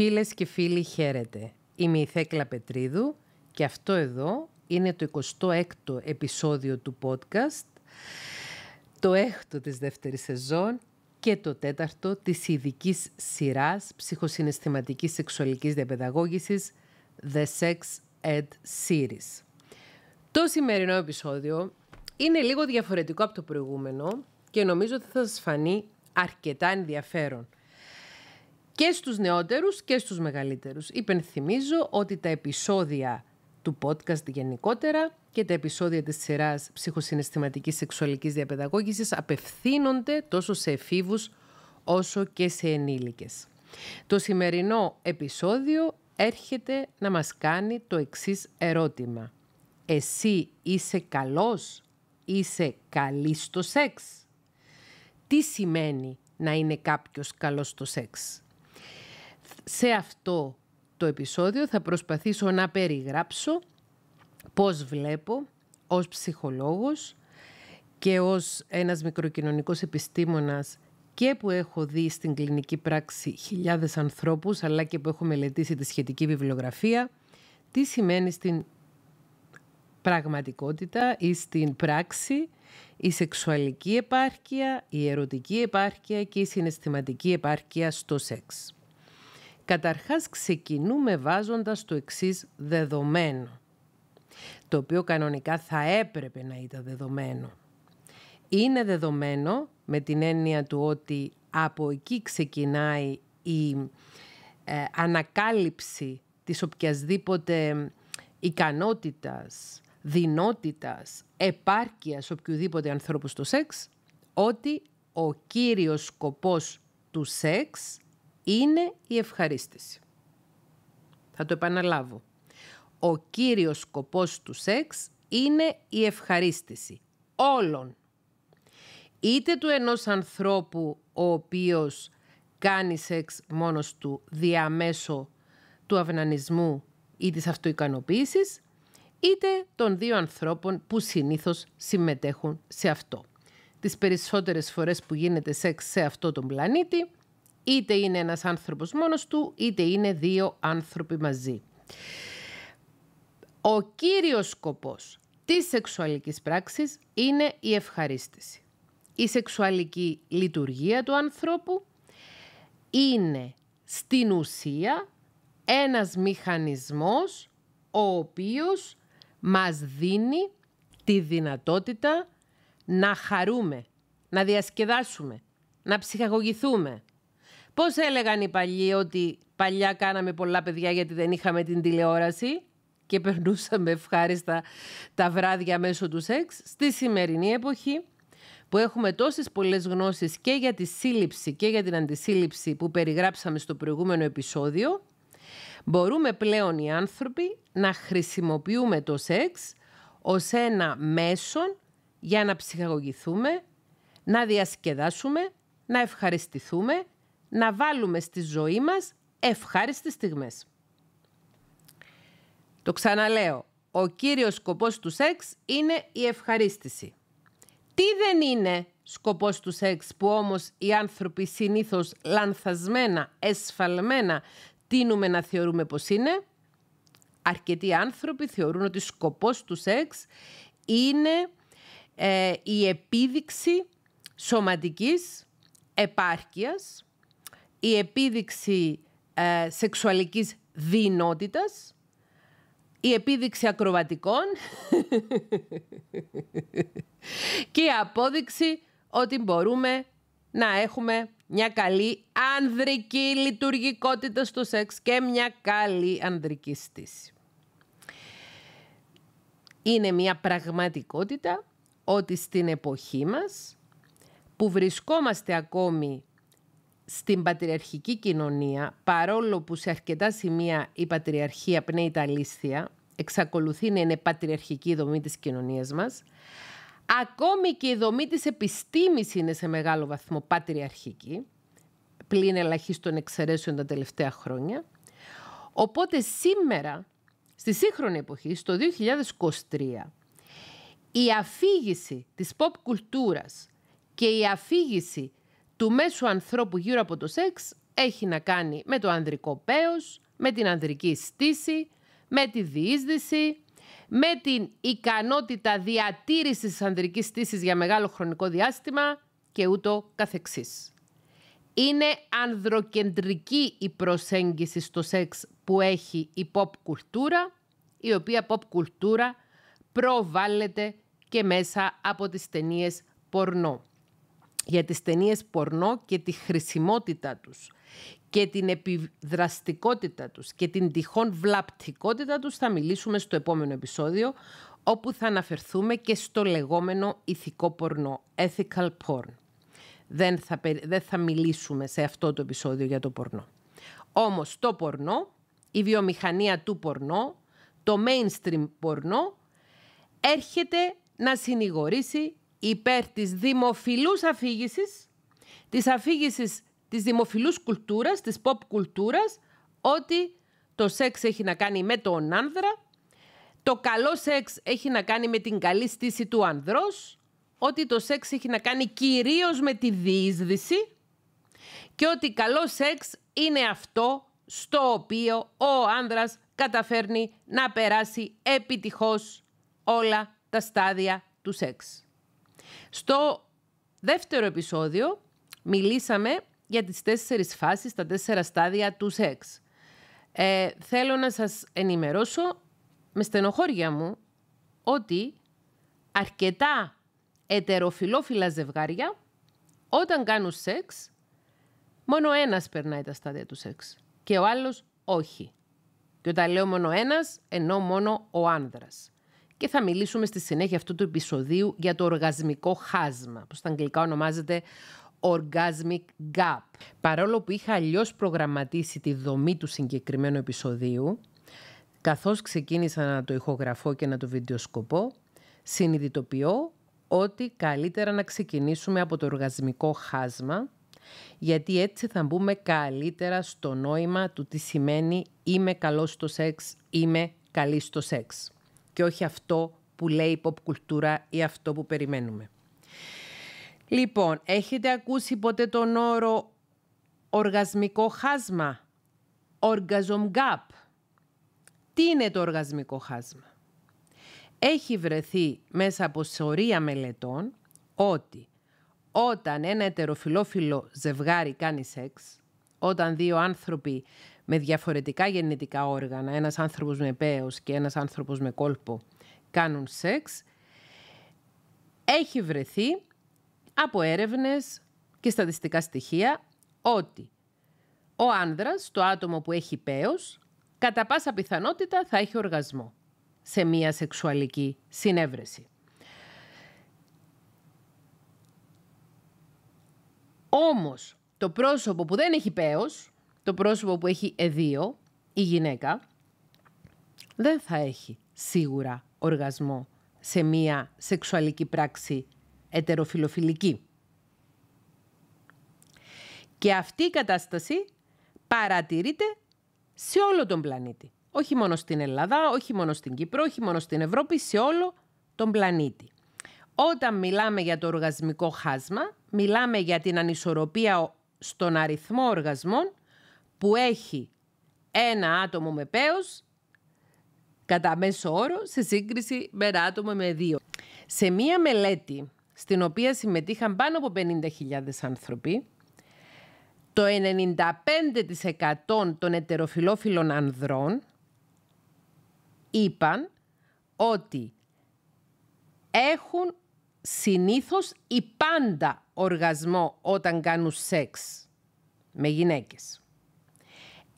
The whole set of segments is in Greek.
Φίλες και φίλοι χαίρετε. Είμαι η Θέκλα Πετρίδου και αυτό εδώ είναι το 26ο επεισόδιο του podcast, το έκτο της δεύτερης σεζόν και το τέταρτο της ειδικής σειράς ψυχοσυναισθηματικής σεξουαλικής διαπαιδαγώγησης The Sex Ed Series. Το σημερινό επεισόδιο είναι λίγο διαφορετικό από το προηγούμενο και νομίζω ότι θα σας φανεί αρκετά ενδιαφέρον και στους νεότερους και στους μεγαλύτερους. Υπενθυμίζω ότι τα επεισόδια του podcast γενικότερα και τα επεισόδια της σειράς ψυχοσυναισθηματικής σεξουαλικής διαπαιδαγώγησης απευθύνονται τόσο σε εφήβους όσο και σε ενήλικες. Το σημερινό επεισόδιο έρχεται να μας κάνει το εξής ερώτημα. Εσύ είσαι καλός, είσαι καλή στο σεξ; Τι σημαίνει να είναι κάποιος καλός στο σεξ; Σε αυτό το επεισόδιο θα προσπαθήσω να περιγράψω πώς βλέπω ως ψυχολόγος και ως ένας μικροκοινωνικός επιστήμονας και που έχω δει στην κλινική πράξη χιλιάδες ανθρώπους αλλά και που έχω μελετήσει τη σχετική βιβλιογραφία τι σημαίνει στην πραγματικότητα ή στην πράξη η σεξουαλική επάρκεια, η ερωτική επάρκεια και η συναισθηματική επάρκεια στο σεξ. Καταρχάς ξεκινούμε βάζοντας το εξής δεδομένο, το οποίο κανονικά θα έπρεπε να ήταν δεδομένο. Είναι δεδομένο με την έννοια του ότι από εκεί ξεκινάει η ε, ανακάλυψη της οποιασδήποτε ικανότητας, δυνότητας, επάρκειας οποιοδήποτε ανθρώπου στο σεξ, ότι ο κύριος σκοπός του σεξ είναι η ευχαρίστηση. Θα το επαναλάβω. Ο κύριος σκοπός του σεξ είναι η ευχαρίστηση. Όλων. Είτε του ενός ανθρώπου ο οποίος κάνει σεξ μόνος του διαμέσω του αυνανισμού ή της αυτοικανοποίησης, είτε των δύο ανθρώπων που συνήθως συμμετέχουν σε αυτό. Τις περισσότερες φορές που γίνεται σεξ σε αυτό τον πλανήτη, είτε είναι ένας άνθρωπος μόνος του, είτε είναι δύο άνθρωποι μαζί. Ο κύριος σκοπός της σεξουαλικής πράξης είναι η ευχαρίστηση. Η σεξουαλική λειτουργία του ανθρώπου είναι στην ουσία ένας μηχανισμός ο οποίος μας δίνει τη δυνατότητα να χαρούμε, να διασκεδάσουμε, να ψυχαγωγηθούμε, Πώς έλεγαν οι παλιοί ότι παλιά κάναμε πολλά παιδιά γιατί δεν είχαμε την τηλεόραση και περνούσαμε ευχάριστα τα βράδια μέσω του σεξ. Στη σημερινή εποχή που έχουμε τόσες πολλές γνώσεις και για τη σύλληψη και για την αντισύλληψη που περιγράψαμε στο προηγούμενο επεισόδιο, μπορούμε πλέον οι άνθρωποι να χρησιμοποιούμε το σεξ ως ένα μέσον για να ψυχαγωγηθούμε, να διασκεδάσουμε, να ευχαριστηθούμε να βάλουμε στη ζωή μας ευχάριστες στιγμές. Το ξαναλέω, ο κύριος σκοπός του σεξ είναι η ευχαρίστηση. Τι δεν είναι σκοπός του σεξ που όμως οι άνθρωποι συνήθως λανθασμένα, εσφαλμένα τίνουμε να θεωρούμε πως είναι; Αρκετοί άνθρωποι θεωρούν ότι σκοπός του σεξ είναι ε, η επίδειξη σωματικής επάρκειας η επίδειξη ε, σεξουαλικής δυνότητας, η επίδειξη ακροβατικών και η απόδειξη ότι μπορούμε να έχουμε μια καλή ανδρική λειτουργικότητα στο σεξ και μια καλή ανδρική στήση. Είναι μια πραγματικότητα ότι στην εποχή μας που βρισκόμαστε ακόμη στην πατριαρχική κοινωνία, παρόλο που σε αρκετά σημεία η πατριαρχία πνέει τα λίστια, εξακολουθεί να είναι πατριαρχική η δομή της κοινωνίας μας, ακόμη και η δομή της επιστήμης είναι σε μεγάλο βαθμό πατριαρχική, πλην ελαχίστων εξαιρέσεων τα τελευταία χρόνια. Οπότε σήμερα, στη σύγχρονη εποχή, στο 2023, η αφήγηση της pop κουλτούρας και η αφήγηση του μέσου ανθρώπου γύρω από το σεξ έχει να κάνει με το ανδρικό πέος, με την ανδρική στήση, με τη διείσδυση, με την ικανότητα διατήρησης της ανδρικής στήσης για μεγάλο χρονικό διάστημα και ούτω καθεξής. Είναι ανδροκεντρική η προσέγγιση στο σεξ που έχει η pop κουλτούρα, η οποία pop κουλτούρα προβάλλεται και μέσα από τις ταινίες πορνό. Για τις ταινίες πορνό και τη χρησιμότητά τους και την επιδραστικότητα τους και την τυχόν βλαπτικότητα τους θα μιλήσουμε στο επόμενο επεισόδιο όπου θα αναφερθούμε και στο λεγόμενο ηθικό πορνό, ethical porn. Δεν θα, δεν θα μιλήσουμε σε αυτό το επεισόδιο για το πορνό. Όμως το πορνό, η βιομηχανία του πορνό, το mainstream πορνό έρχεται να συνηγορήσει υπέρ της δημοφιλούς αφήγησης, της αφήγησης της δημοφιλούς κουλτούρας, της pop κουλτούρας, ότι το σεξ έχει να κάνει με τον άνδρα, το καλό σεξ έχει να κάνει με την καλή στήση του ανδρός, ότι το σεξ έχει να κάνει κυρίως με τη διείσδυση και ότι καλό σεξ είναι αυτό στο οποίο ο άνδρας καταφέρνει να περάσει επιτυχώς όλα τα στάδια του σεξ. Στο δεύτερο επεισόδιο μιλήσαμε για τις τέσσερις φάσεις, τα τέσσερα στάδια του σεξ. Ε, θέλω να σας ενημερώσω με στενοχώρια μου ότι αρκετά ετεροφιλόφιλα ζευγάρια όταν κάνουν σεξ μόνο ένας περνάει τα στάδια του σεξ και ο άλλος όχι. Και όταν λέω μόνο ένας, εννοώ μόνο ο άνδρας και θα μιλήσουμε στη συνέχεια αυτού του επεισοδίου για το οργασμικό χάσμα, που στα αγγλικά ονομάζεται Orgasmic Gap. Παρόλο που είχα αλλιώς προγραμματίσει τη δομή του συγκεκριμένου επεισοδίου, καθώς ξεκίνησα να το ηχογραφώ και να το βιντεοσκοπώ, συνειδητοποιώ ότι καλύτερα να ξεκινήσουμε από το οργασμικό χάσμα, γιατί έτσι θα μπούμε καλύτερα στο νόημα του τι σημαίνει είμαι καλός στο σεξ, είμαι καλή στο σεξ και όχι αυτό που λέει η pop κουλτούρα ή αυτό που περιμένουμε. Λοιπόν, έχετε ακούσει ποτέ τον όρο οργασμικό χάσμα, orgasm gap. Τι είναι το οργασμικό χάσμα; Έχει βρεθεί μέσα από σωρία μελετών ότι όταν ένα ετεροφιλόφιλο ζευγάρι κάνει σεξ, όταν δύο άνθρωποι με διαφορετικά γεννητικά όργανα, ένας άνθρωπος με πέος και ένας άνθρωπος με κόλπο, κάνουν σεξ, έχει βρεθεί από έρευνες και στατιστικά στοιχεία ότι ο άνδρας, το άτομο που έχει πέος, κατά πάσα πιθανότητα θα έχει οργασμό σε μία σεξουαλική συνέβρεση. Όμως, το πρόσωπο που δεν έχει πέος, το πρόσωπο που έχει εδίο, η γυναίκα, δεν θα έχει σίγουρα οργασμό σε μία σεξουαλική πράξη ετεροφιλοφιλική. Και αυτή η κατάσταση παρατηρείται σε όλο τον πλανήτη. Όχι μόνο στην Ελλάδα, όχι μόνο στην Κύπρο, όχι μόνο στην Ευρώπη, σε όλο τον πλανήτη. Όταν μιλάμε για το οργασμικό χάσμα, μιλάμε για την ανισορροπία στον αριθμό οργασμών που έχει ένα άτομο με πέος κατά μέσο όρο σε σύγκριση με ένα άτομο με δύο. Σε μία μελέτη στην οποία συμμετείχαν πάνω από 50.000 άνθρωποι, το 95% των ετεροφιλόφιλων ανδρών είπαν ότι έχουν συνήθως ή πάντα οργασμό όταν κάνουν σεξ με γυναίκες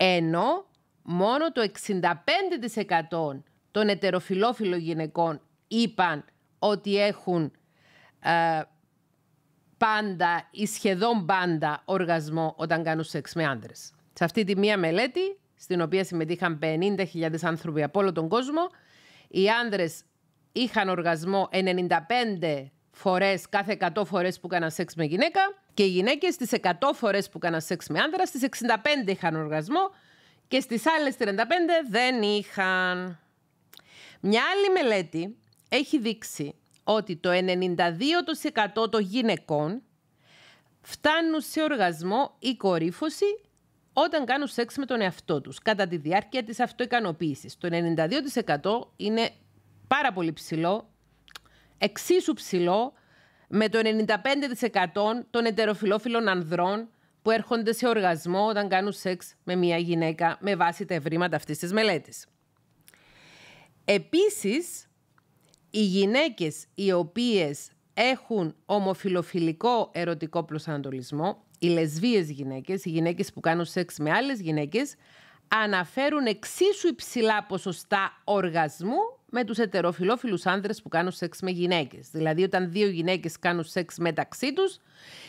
ενώ μόνο το 65% των ετεροφιλόφιλων γυναικών είπαν ότι έχουν ε, πάντα ή σχεδόν πάντα οργασμό όταν κάνουν σεξ με άντρες. Σε αυτή τη μία μελέτη, στην οποία συμμετείχαν 50.000 άνθρωποι από όλο τον κόσμο, οι άντρες είχαν οργασμό 95 φορές κάθε 100 φορές που έκαναν σεξ με γυναίκα και οι γυναίκες στις 100 φορές που έκαναν σεξ με άντρα στις 65 είχαν οργασμό και στις άλλες 35 δεν είχαν. Μια άλλη μελέτη έχει δείξει ότι το 92% των γυναικών φτάνουν σε οργασμό ή κορύφωση όταν κάνουν σεξ με τον εαυτό τους κατά τη διάρκεια της αυτοικανοποίησης. Το 92% είναι πάρα πολύ ψηλό, εξίσου ψηλό με το 95% των ετεροφιλόφιλων ανδρών που έρχονται σε οργασμό όταν κάνουν σεξ με μια γυναίκα με βάση τα ευρήματα αυτής της μελέτης. Επίσης, οι γυναίκες οι οποίες έχουν ομοφιλοφιλικό ερωτικό προσανατολισμό, οι λεσβείες γυναίκες, οι γυναίκες που κάνουν σεξ με άλλες γυναίκες, αναφέρουν εξίσου υψηλά ποσοστά οργασμού με τους ετεροφιλόφιλους άνδρες που κάνουν σεξ με γυναίκες. Δηλαδή όταν δύο γυναίκες κάνουν σεξ μεταξύ τους,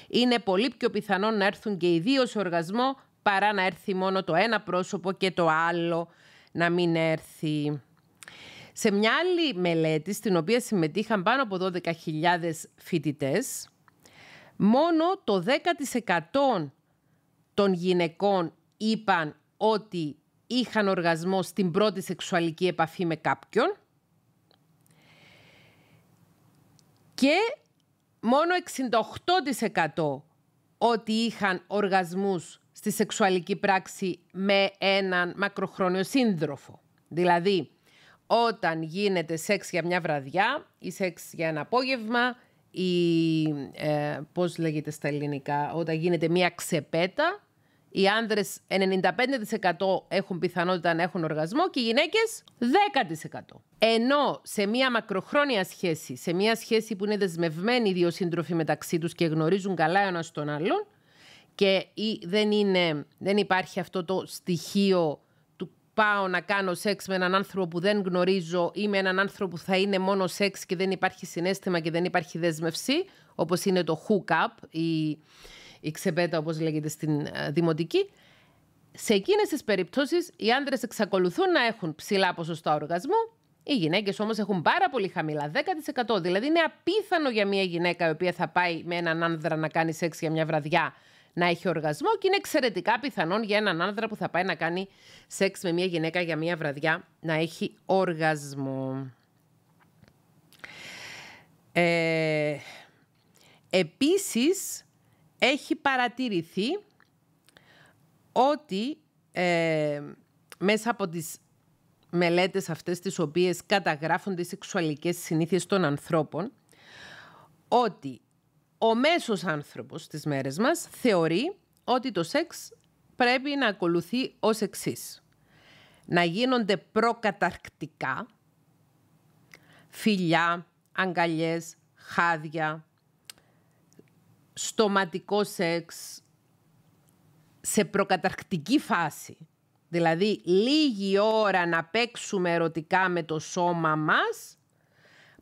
είναι πολύ πιο πιθανό να έρθουν και οι δύο σε οργασμό παρά να έρθει μόνο το ένα πρόσωπο και το άλλο να μην έρθει. Σε μια άλλη μελέτη, στην οποία συμμετείχαν πάνω από 12.000 φοιτητές, μόνο το 10% των γυναικών είπαν ότι είχαν οργασμό στην πρώτη σεξουαλική επαφή με κάποιον και μόνο 68% ότι είχαν οργασμούς στη σεξουαλική πράξη με έναν μακροχρόνιο σύντροφο. Δηλαδή, όταν γίνεται σεξ για μια βραδιά ή σεξ για ένα απόγευμα ή ε, πώς λέγεται στα ελληνικά, όταν γίνεται μια ξεπέτα, οι άνδρες 95% έχουν πιθανότητα να έχουν οργασμό και οι γυναίκες 10%. Ενώ σε μια μακροχρόνια σχέση, σε μια σχέση που είναι δεσμευμένοι οι δύο σύντροφοι μεταξύ τους και γνωρίζουν καλά ένας τον άλλον και δεν, είναι, δεν υπάρχει αυτό το στοιχείο πάω να κάνω σεξ με έναν άνθρωπο που δεν γνωρίζω ή με έναν άνθρωπο που θα είναι μόνο σεξ και δεν υπάρχει συνέστημα και δεν υπάρχει δέσμευση, όπως είναι το hook-up ή η ξεπέτα όπως λέγεται στην ε, δημοτική, σε εκείνες τις περιπτώσεις οι άντρες εξακολουθούν να έχουν ψηλά ποσοστά οργασμού, οι γυναίκες όμως έχουν πάρα πολύ χαμηλά, 10%. Δηλαδή είναι απίθανο για μια γυναίκα η οποία θα πάει με έναν άνδρα να κάνει σεξ για μια βραδιά να έχει οργασμό και είναι εξαιρετικά πιθανόν για έναν άνδρα που θα πάει να κάνει σεξ με μια γυναίκα για μια βραδιά να έχει οργασμό. Ε, επίσης, έχει παρατηρηθεί ότι ε, μέσα από τις μελέτες αυτές τις οποίες καταγράφονται οι σεξουαλικές συνήθειες των ανθρώπων, ότι ο μέσος άνθρωπος στις μέρες μας θεωρεί ότι το σεξ πρέπει να ακολουθεί ως εξής. Να γίνονται προκαταρκτικά, φιλιά, αγκαλιές, χάδια, στοματικό σεξ σε προκαταρκτική φάση. Δηλαδή λίγη ώρα να παίξουμε ερωτικά με το σώμα μας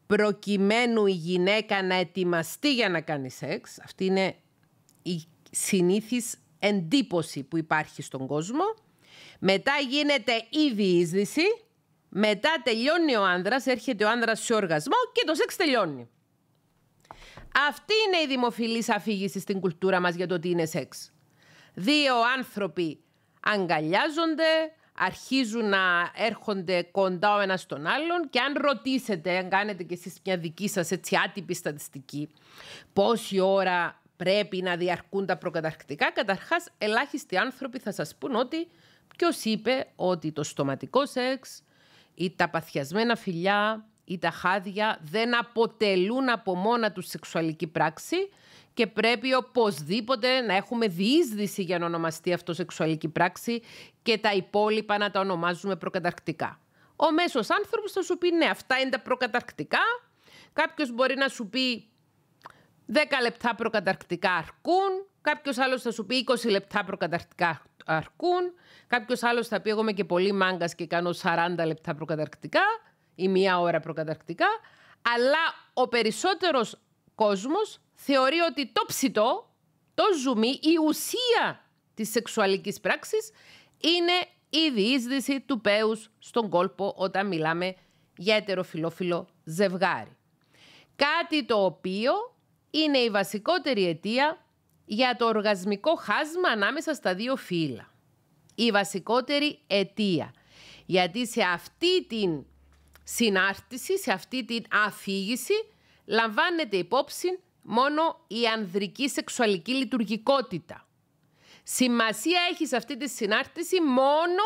προκειμένου η γυναίκα να ετοιμαστεί για να κάνει σεξ. Αυτή είναι η συνήθις εντύπωση που υπάρχει στον κόσμο. Μετά γίνεται η διείσδυση. Μετά τελειώνει ο άνδρας, έρχεται ο άνδρας σε οργασμό και το σεξ τελειώνει. Αυτή είναι η δημοφιλής αφήγηση στην κουλτούρα μας για το τι είναι σεξ. Δύο άνθρωποι αγκαλιάζονται, αρχίζουν να έρχονται κοντά ο ένας στον άλλον και αν ρωτήσετε, αν κάνετε κι εσείς μια δική σας έτσι άτυπη στατιστική, πόση ώρα πρέπει να διαρκούν τα προκαταρκτικά, καταρχάς ελάχιστοι άνθρωποι θα σας πούν ότι ποιος είπε ότι το στοματικό σεξ ή τα παθιασμένα φιλιά ή τα χάδια δεν αποτελούν από μόνα τους σεξουαλική πράξη και πρέπει οπωσδήποτε να έχουμε διείσδυση για να ονομαστεί αυτό σεξουαλική πράξη και τα υπόλοιπα να τα ονομάζουμε προκαταρκτικά. Ο μέσος άνθρωπος θα σου πει ναι αυτά είναι τα προκαταρκτικά, κάποιος μπορεί να σου πει 10 λεπτά προκαταρκτικά αρκούν, κάποιος άλλος θα σου πει 20 λεπτά προκαταρκτικά αρκούν, κάποιος άλλος θα πει εγώ είμαι και πολύ μάγκας και κάνω 40 λεπτά προκαταρκτικά ή μία ώρα προκαταρκτικά, αλλά ο περισσότερος κόσμος θεωρεί ότι το ψητό, το ζουμί, η ουσία της σεξουαλικής πράξης είναι η διείσδυση του πέους στον κόλπο όταν μιλάμε για ετεροφιλόφιλο ζευγάρι. Κάτι το οποίο είναι η βασικότερη αιτία για το οργασμικό χάσμα ανάμεσα στα δύο φύλλα. Η βασικότερη αιτία. Γιατί σε αυτή την συνάρτηση, σε αυτή την αφήγηση, λαμβάνεται υπόψη μόνο η ανδρική σεξουαλική λειτουργικότητα. Σημασία έχει σε αυτή τη συνάρτηση μόνο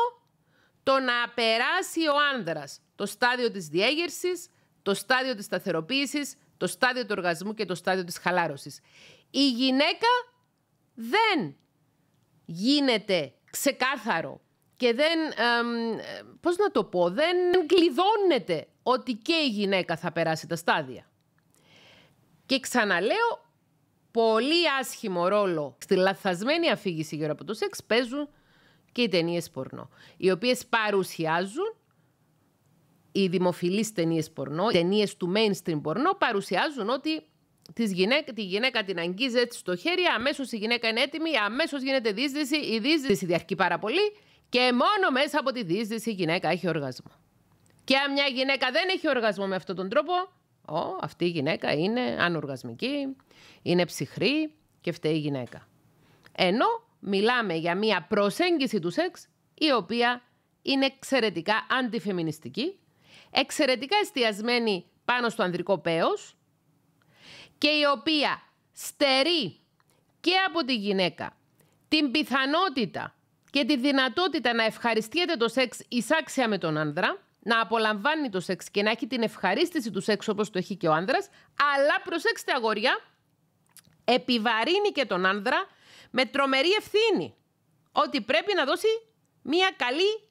το να περάσει ο άνδρας το στάδιο της διέγερσης, το στάδιο της σταθεροποίησης, το στάδιο του οργασμού και το στάδιο της χαλάρωσης. Η γυναίκα δεν γίνεται ξεκάθαρο και δεν, πώς να το πω, δεν κλειδώνεται ότι και η γυναίκα θα περάσει τα στάδια. Και ξαναλέω, πολύ άσχημο ρόλο στη λαθασμένη αφήγηση γύρω από το σεξ παίζουν και οι ταινίες πορνό, οι οποίες παρουσιάζουν οι δημοφιλείς ταινίες πορνό, οι ταινίες του mainstream πορνό παρουσιάζουν ότι της γυναίκα, τη γυναίκα την αγγίζει έτσι στο χέρι, αμέσως η γυναίκα είναι έτοιμη, αμέσως γίνεται δίσδυση, η δίσδυση διαρκεί πάρα πολύ και μόνο μέσα από τη δίσδυση η γυναίκα έχει οργασμό. Και αν μια γυναίκα δεν έχει οργασμό με αυτόν τον τρόπο, ο, αυτή η γυναίκα είναι ανοργασμική, είναι ψυχρή και φταίει η γυναίκα. Ενώ μιλάμε για μια προσέγγιση του σεξ η οποία είναι εξαιρετικά αντιφεμινιστική, εξαιρετικά εστιασμένη πάνω στο ανδρικό πέος και η οποία στερεί και από τη γυναίκα την πιθανότητα και τη δυνατότητα να ευχαριστιέται το σεξ εισάξια με τον άνδρα, να απολαμβάνει το σεξ και να έχει την ευχαρίστηση του σεξ όπως το έχει και ο άνδρας, αλλά προσέξτε αγόρια, επιβαρύνει και τον άνδρα με τρομερή ευθύνη. Ότι πρέπει να δώσει μια καλή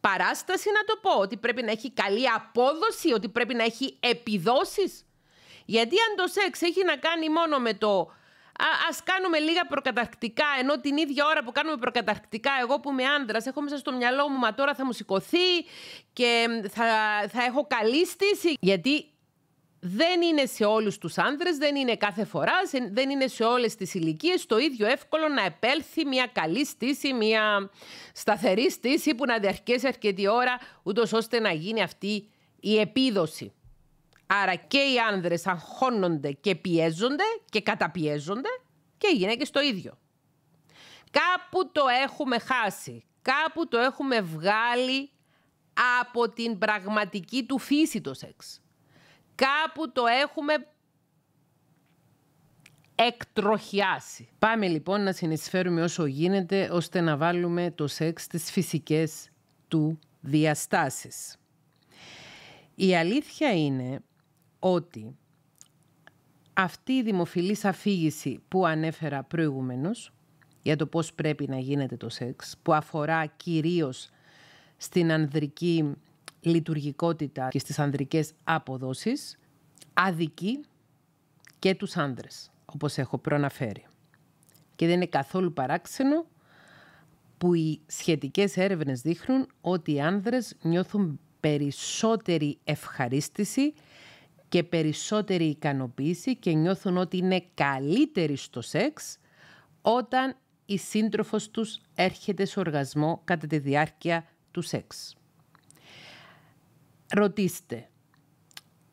παράσταση να το πω, ότι πρέπει να έχει καλή απόδοση, ότι πρέπει να έχει επιδόσεις. Γιατί αν το σεξ έχει να κάνει μόνο με το Α ας κάνουμε λίγα προκαταρκτικά, ενώ την ίδια ώρα που κάνουμε προκαταρκτικά, εγώ που είμαι άντρας, έχω μέσα στο μυαλό μου, μα τώρα θα μου σηκωθεί και θα, θα έχω καλή στήση. Γιατί δεν είναι σε όλους τους άνδρες, δεν είναι κάθε φορά, δεν είναι σε όλες τις ηλικίες το ίδιο εύκολο να επέλθει μια καλή στήση, μια σταθερή στήση που να διαρκέσει αρκετή ώρα, ούτως ώστε να γίνει αυτή η επίδοση. Άρα και οι άνδρες αγχώνονται και πιέζονται και καταπιέζονται και οι γυναίκες το ίδιο. Κάπου το έχουμε χάσει, κάπου το έχουμε βγάλει από την πραγματική του φύση το σεξ. Κάπου το έχουμε εκτροχιάσει. Πάμε λοιπόν να συνεισφέρουμε όσο γίνεται ώστε να βάλουμε το σεξ στις φυσικές του διαστάσεις. Η αλήθεια είναι ότι αυτή η δημοφιλής αφήγηση που ανέφερα προηγουμένως για το πώς πρέπει να γίνεται το σεξ, που αφορά κυρίως στην ανδρική λειτουργικότητα και στις ανδρικές αποδόσεις, αδικεί και τους άνδρες, όπως έχω προαναφέρει. Και δεν είναι καθόλου παράξενο που οι σχετικές έρευνες δείχνουν ότι οι άνδρες νιώθουν περισσότερη ευχαρίστηση και περισσότερη ικανοποίηση και νιώθουν ότι είναι καλύτεροι στο σεξ όταν η σύντροφος τους έρχεται σε οργασμό κατά τη διάρκεια του σεξ. Ρωτήστε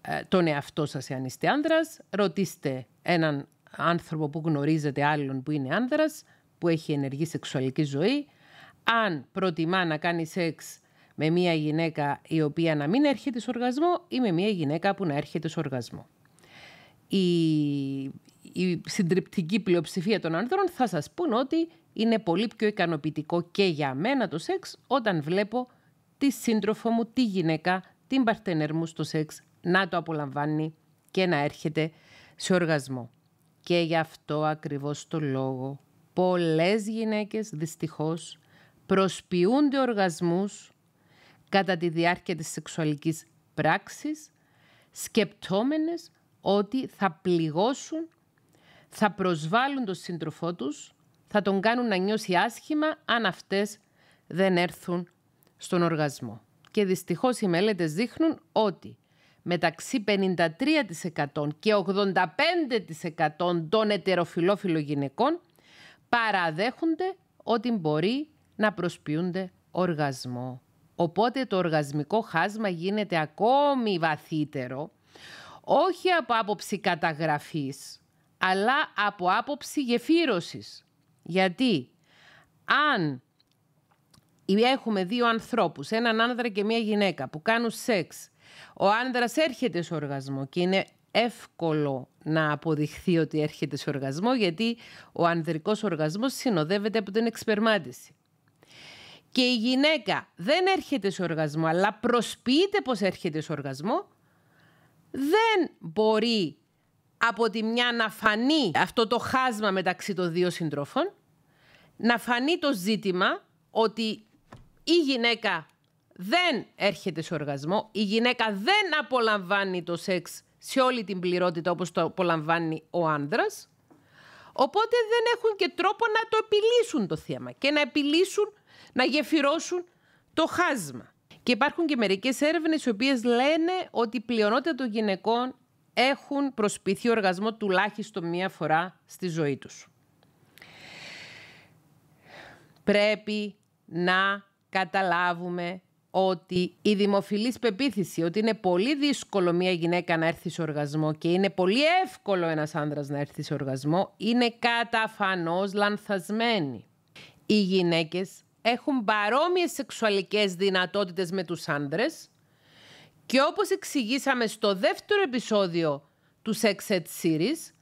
ε, τον εαυτό σας εάν είστε άνδρας, ρωτήστε έναν άνθρωπο που γνωρίζετε άλλον που είναι άνδρας, που έχει ενεργή σεξουαλική ζωή, αν προτιμά να κάνει σεξ με μια γυναίκα η οποία να μην έρχεται σε οργασμό ή με μια γυναίκα που να έρχεται σε οργασμό. Η, η συντριπτική πλειοψηφία των άνθρωπων θα σας πούν ότι είναι πολύ πιο ικανοποιητικό και για μένα το σεξ όταν βλέπω τη σύντροφο μου, τη γυναίκα, την παρτενέρ μου στο σεξ να το απολαμβάνει και να έρχεται σε οργασμό. Και γι' αυτό ακριβώς το λόγο πολλές γυναίκες δυστυχώς προσποιούνται οργασμούς κατά τη διάρκεια της σεξουαλικής πράξης, σκεπτόμενες ότι θα πληγώσουν, θα προσβάλλουν τον σύντροφό τους, θα τον κάνουν να νιώσει άσχημα αν αυτές δεν έρθουν στον οργασμό. Και δυστυχώς οι μελέτες δείχνουν ότι μεταξύ 53% και 85% των ετεροφιλόφιλων γυναικών παραδέχονται ότι μπορεί να προσποιούνται οργασμό. Οπότε το οργασμικό χάσμα γίνεται ακόμη βαθύτερο, όχι από άποψη καταγραφής, αλλά από άποψη γεφύρωσης. Γιατί αν έχουμε δύο ανθρώπους, έναν άνδρα και μία γυναίκα που κάνουν σεξ, ο άνδρας έρχεται σε οργασμό και είναι εύκολο να αποδειχθεί ότι έρχεται σε οργασμό γιατί ο ανδρικός οργασμός συνοδεύεται από την εξπερμάτιση. Και η γυναίκα δεν έρχεται σε οργασμό αλλά προσποιείται πως έρχεται σε οργασμό δεν μπορεί από τη μια να φανεί αυτό το χάσμα μεταξύ των δύο συντρόφων, να φανεί το ζήτημα ότι η γυναίκα δεν έρχεται σε οργασμό, η γυναίκα δεν απολαμβάνει το σεξ σε όλη την πληρότητα όπως το απολαμβάνει ο άνδρας, οπότε δεν έχουν και τρόπο να το επιλύσουν το θέμα και να επιλύσουν, να γεφυρώσουν το χάσμα. Και υπάρχουν και μερικές έρευνες οι οποίες λένε ότι η πλειονότητα των γυναικών έχουν προσποιηθεί οργασμό τουλάχιστον μία φορά στη ζωή τους. Πρέπει να καταλάβουμε ότι η δημοφιλής πεποίθηση ότι είναι πολύ δύσκολο μια γυναίκα να έρθει σε οργασμό και είναι πολύ εύκολο ένας άνδρας να έρθει σε οργασμό είναι καταφανώς λανθασμένη. Οι γυναίκες έχουν παρόμοιες σεξουαλικές δυνατότητες με τους άνδρες και όπως εξηγήσαμε στο δεύτερο επεισόδιο του Sex Ed Series,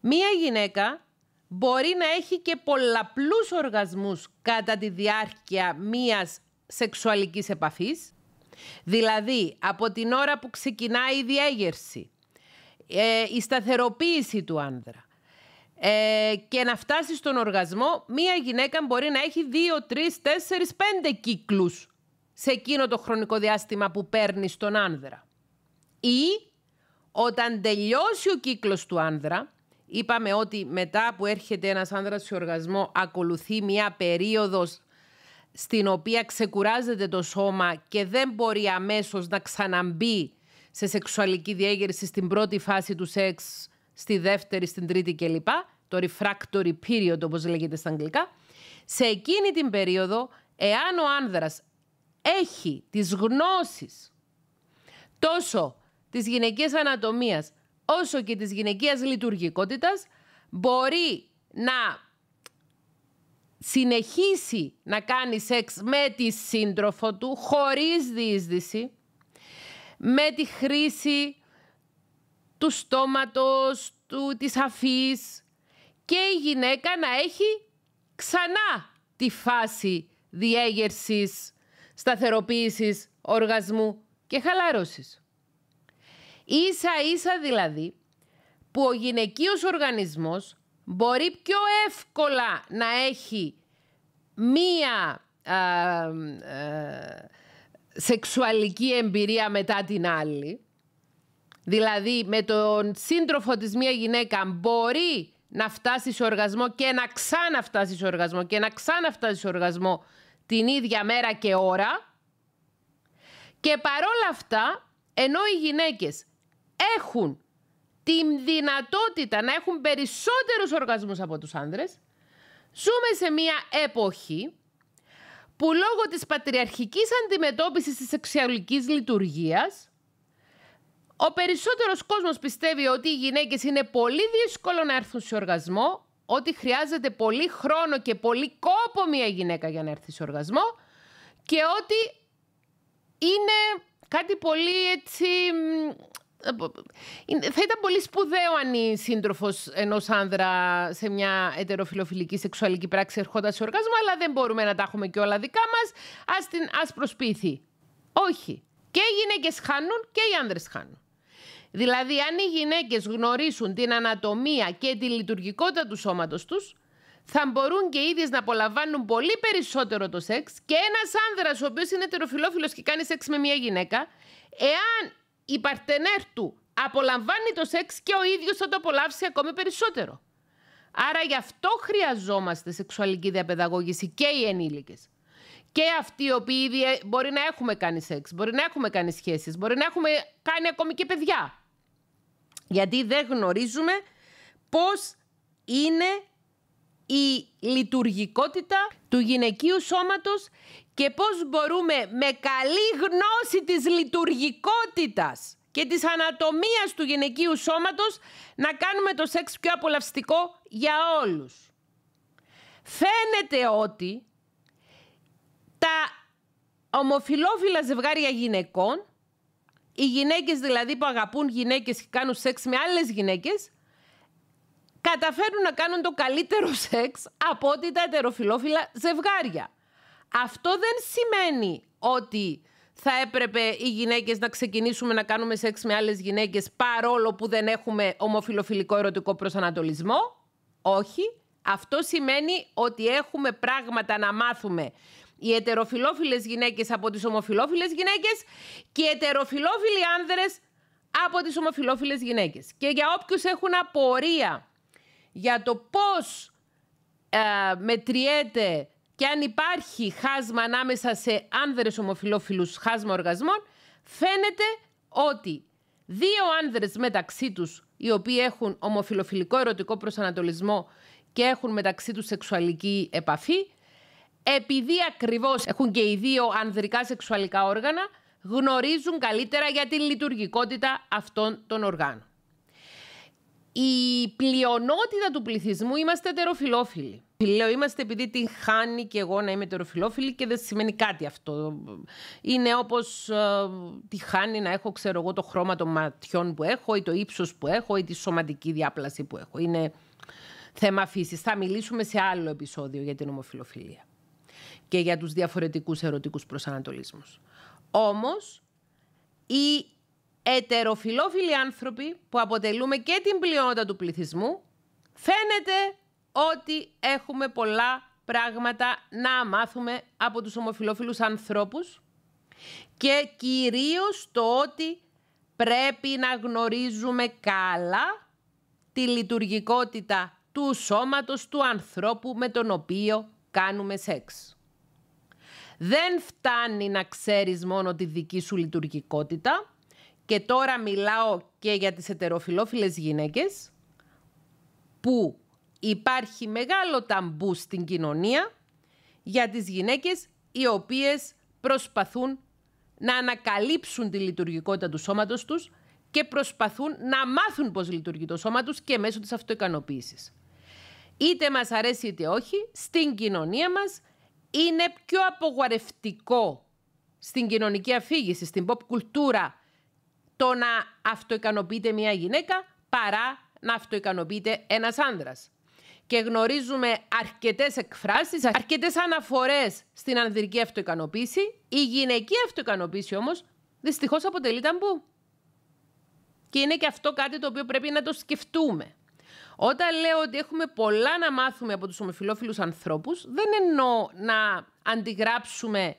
μία γυναίκα μπορεί να έχει και πολλαπλούς οργασμούς κατά τη διάρκεια μίας σεξουαλικής επαφής. Δηλαδή, από την ώρα που ξεκινάει η διέγερση, ε, η σταθεροποίηση του άνδρα ε, και να φτάσει στον οργασμό, μία γυναίκα μπορεί να έχει δύο, τρεις, τέσσερις, πέντε κύκλους σε εκείνο το χρονικό διάστημα που παίρνει στον άνδρα. Ή όταν τελειώσει ο κύκλος του άνδρα, είπαμε ότι μετά που έρχεται ένας άνδρας σε οργασμό ακολουθεί μια περίοδος στην οποία ξεκουράζεται το σώμα και δεν μπορεί αμέσως να ξαναμπεί σε σεξουαλική διέγερση στην πρώτη φάση του σεξ, στη δεύτερη, στην τρίτη κλπ. Το refractory period όπως λέγεται στα αγγλικά. Σε εκείνη την περίοδο, εάν ο άνδρας έχει τις γνώσεις τόσο της γυναικείας ανατομίας όσο και της γυναικείας λειτουργικότητας μπορεί να συνεχίσει να κάνει σεξ με τη σύντροφο του χωρίς διείσδυση με τη χρήση του στόματος, του, της αφής και η γυναίκα να έχει ξανά τη φάση διέγερσης σταθεροποίησης, οργασμού και χαλάρωσης. Ίσα ίσα δηλαδή που ο γυναικείος οργανισμός μπορεί πιο εύκολα να έχει μία σεξουαλική εμπειρία μετά την άλλη. Δηλαδή με τον σύντροφο της μία γυναίκα μπορεί να φτάσει σε οργασμό και να ξαναφτάσει σε οργασμό και να ξαναφτάσει σε οργασμό την ίδια μέρα και ώρα. Και παρόλα αυτά, ενώ οι γυναίκες έχουν την δυνατότητα να έχουν περισσότερους οργασμούς από τους άνδρες, ζούμε σε μια εποχή που λόγω της πατριαρχικής αντιμετώπισης της σεξουαλικής λειτουργίας ο περισσότερος κόσμος πιστεύει ότι οι γυναίκες είναι πολύ δύσκολο να έρθουν σε οργασμό ότι χρειάζεται πολύ χρόνο και πολύ κόπο μια γυναίκα για να έρθει σε οργασμό και ότι είναι κάτι πολύ έτσι... Θα ήταν πολύ σπουδαίο αν η σύντροφος ενός άνδρα σε μια ετεροφιλοφιλική σεξουαλική πράξη ερχόταν σε οργασμό, αλλά δεν μπορούμε να τα έχουμε και όλα δικά μας. Α την ας προσποιηθεί. Όχι. Και οι γυναίκες χάνουν και οι άνδρες χάνουν. Δηλαδή, αν οι γυναίκες γνωρίσουν την ανατομία και τη λειτουργικότητα του σώματος τους, θα μπορούν και οι ίδιες να απολαμβάνουν πολύ περισσότερο το σεξ και ένας άνδρας ο οποίος είναι τεροφιλόφιλος και κάνει σεξ με μια γυναίκα, εάν η παρτενέρ του απολαμβάνει το σεξ και ο ίδιος θα το απολαύσει ακόμη περισσότερο. Άρα γι' αυτό χρειαζόμαστε σεξουαλική διαπαιδαγώγηση και οι ενήλικες. Και αυτοί οι οποίοι ήδη ε, μπορεί να έχουμε κάνει σεξ, μπορεί να έχουμε κάνει σχέσεις, μπορεί να έχουμε κάνει ακόμη και παιδιά. Γιατί δεν γνωρίζουμε πώς είναι η λειτουργικότητα του γυναικείου σώματος και πώς μπορούμε με καλή γνώση της λειτουργικότητας και της ανατομίας του γυναικείου σώματος να κάνουμε το σεξ πιο απολαυστικό για όλους. Φαίνεται ότι τα ομοφιλόφιλα ζευγάρια γυναικών Οι γυναίκες δηλαδή που αγαπούν γυναίκες και κάνουν σεξ με άλλες γυναίκες καταφέρουν να κάνουν το καλύτερο σεξ από ότι τα ετεροφιλόφιλα ζευγάρια. Αυτό δεν σημαίνει ότι θα έπρεπε οι γυναίκες να ξεκινήσουμε να κάνουμε σεξ με άλλες γυναίκες παρόλο που δεν έχουμε ομοφιλοφιλικό ερωτικό προσανατολισμό. Όχι. Αυτό σημαίνει ότι έχουμε πράγματα να μάθουμε οι ετεροφιλόφιλες γυναίκες από τις ομοφιλόφιλες γυναίκες και οι ετεροφιλόφιλοι άνδρες από τις ομοφιλόφιλες γυναίκες. Και για όποιους έχουν απορία για το πώς ε, μετριέται και αν υπάρχει χάσμα ανάμεσα σε άνδρες ομοφιλόφιλους χάσμα οργασμών, φαίνεται ότι δύο άνδρες μεταξύ τους, οι οποίοι έχουν ομοφιλοφιλικό ερωτικό προσανατολισμό και έχουν μεταξύ τους σεξουαλική επαφή, επειδή ακριβώς έχουν και οι δύο ανδρικά σεξουαλικά όργανα, γνωρίζουν καλύτερα για τη λειτουργικότητα αυτών των οργάνων. Η πλειονότητα του πληθυσμού είμαστε ετεροφιλόφιλοι. Λέω είμαστε επειδή την χάνει και εγώ να είμαι ετεροφιλόφιλη και δεν σημαίνει κάτι αυτό. Είναι όπως ε, τη χάνει να έχω, ξέρω εγώ, το χρώμα των ματιών που έχω ή το ύψος που έχω ή τη σωματική διάπλαση που έχω. Είναι θέμα φύσης. Θα μιλήσουμε σε άλλο επεισόδιο για την ομοφιλοφιλία και για τους διαφορετικούς ερωτικούς προσανατολισμούς. Όμως, οι ετεροφιλόφιλοι άνθρωποι που αποτελούμε και την πλειότητα του πληθυσμού, φαίνεται ότι έχουμε πολλά πράγματα να μάθουμε από τους ομοφιλόφιλους ανθρώπους και κυρίως το ότι πρέπει να γνωρίζουμε καλά τη λειτουργικότητα του σώματος του ανθρώπου με τον οποίο κάνουμε σεξ. Δεν φτάνει να ξέρεις μόνο τη δική σου λειτουργικότητα και τώρα μιλάω και για τις ετεροφιλόφιλες γυναίκες που υπάρχει μεγάλο ταμπού στην κοινωνία για τις γυναίκες οι οποίες προσπαθούν να ανακαλύψουν τη λειτουργικότητα του σώματος τους και προσπαθούν να μάθουν πώς λειτουργεί το σώμα τους και μέσω της αυτοικανοποίησης. Είτε μας αρέσει είτε όχι, στην κοινωνία μας είναι πιο απογορευτικό στην κοινωνική αφήγηση, στην pop κουλτούρα, το να αυτοικανοποιείται μια γυναίκα παρά να αυτοικανοποιείται ένας άνδρας. Και γνωρίζουμε αρκετές εκφράσεις, αρκετές αναφορές στην ανδρική αυτοικανοποίηση. Η γυναική αυτοικανοποίηση όμως δυστυχώς αποτελεί ταμπού. Και είναι και αυτό κάτι το οποίο πρέπει να το σκεφτούμε. Όταν λέω ότι έχουμε πολλά να μάθουμε από τους ομοφιλόφιλους ανθρώπους, δεν εννοώ να αντιγράψουμε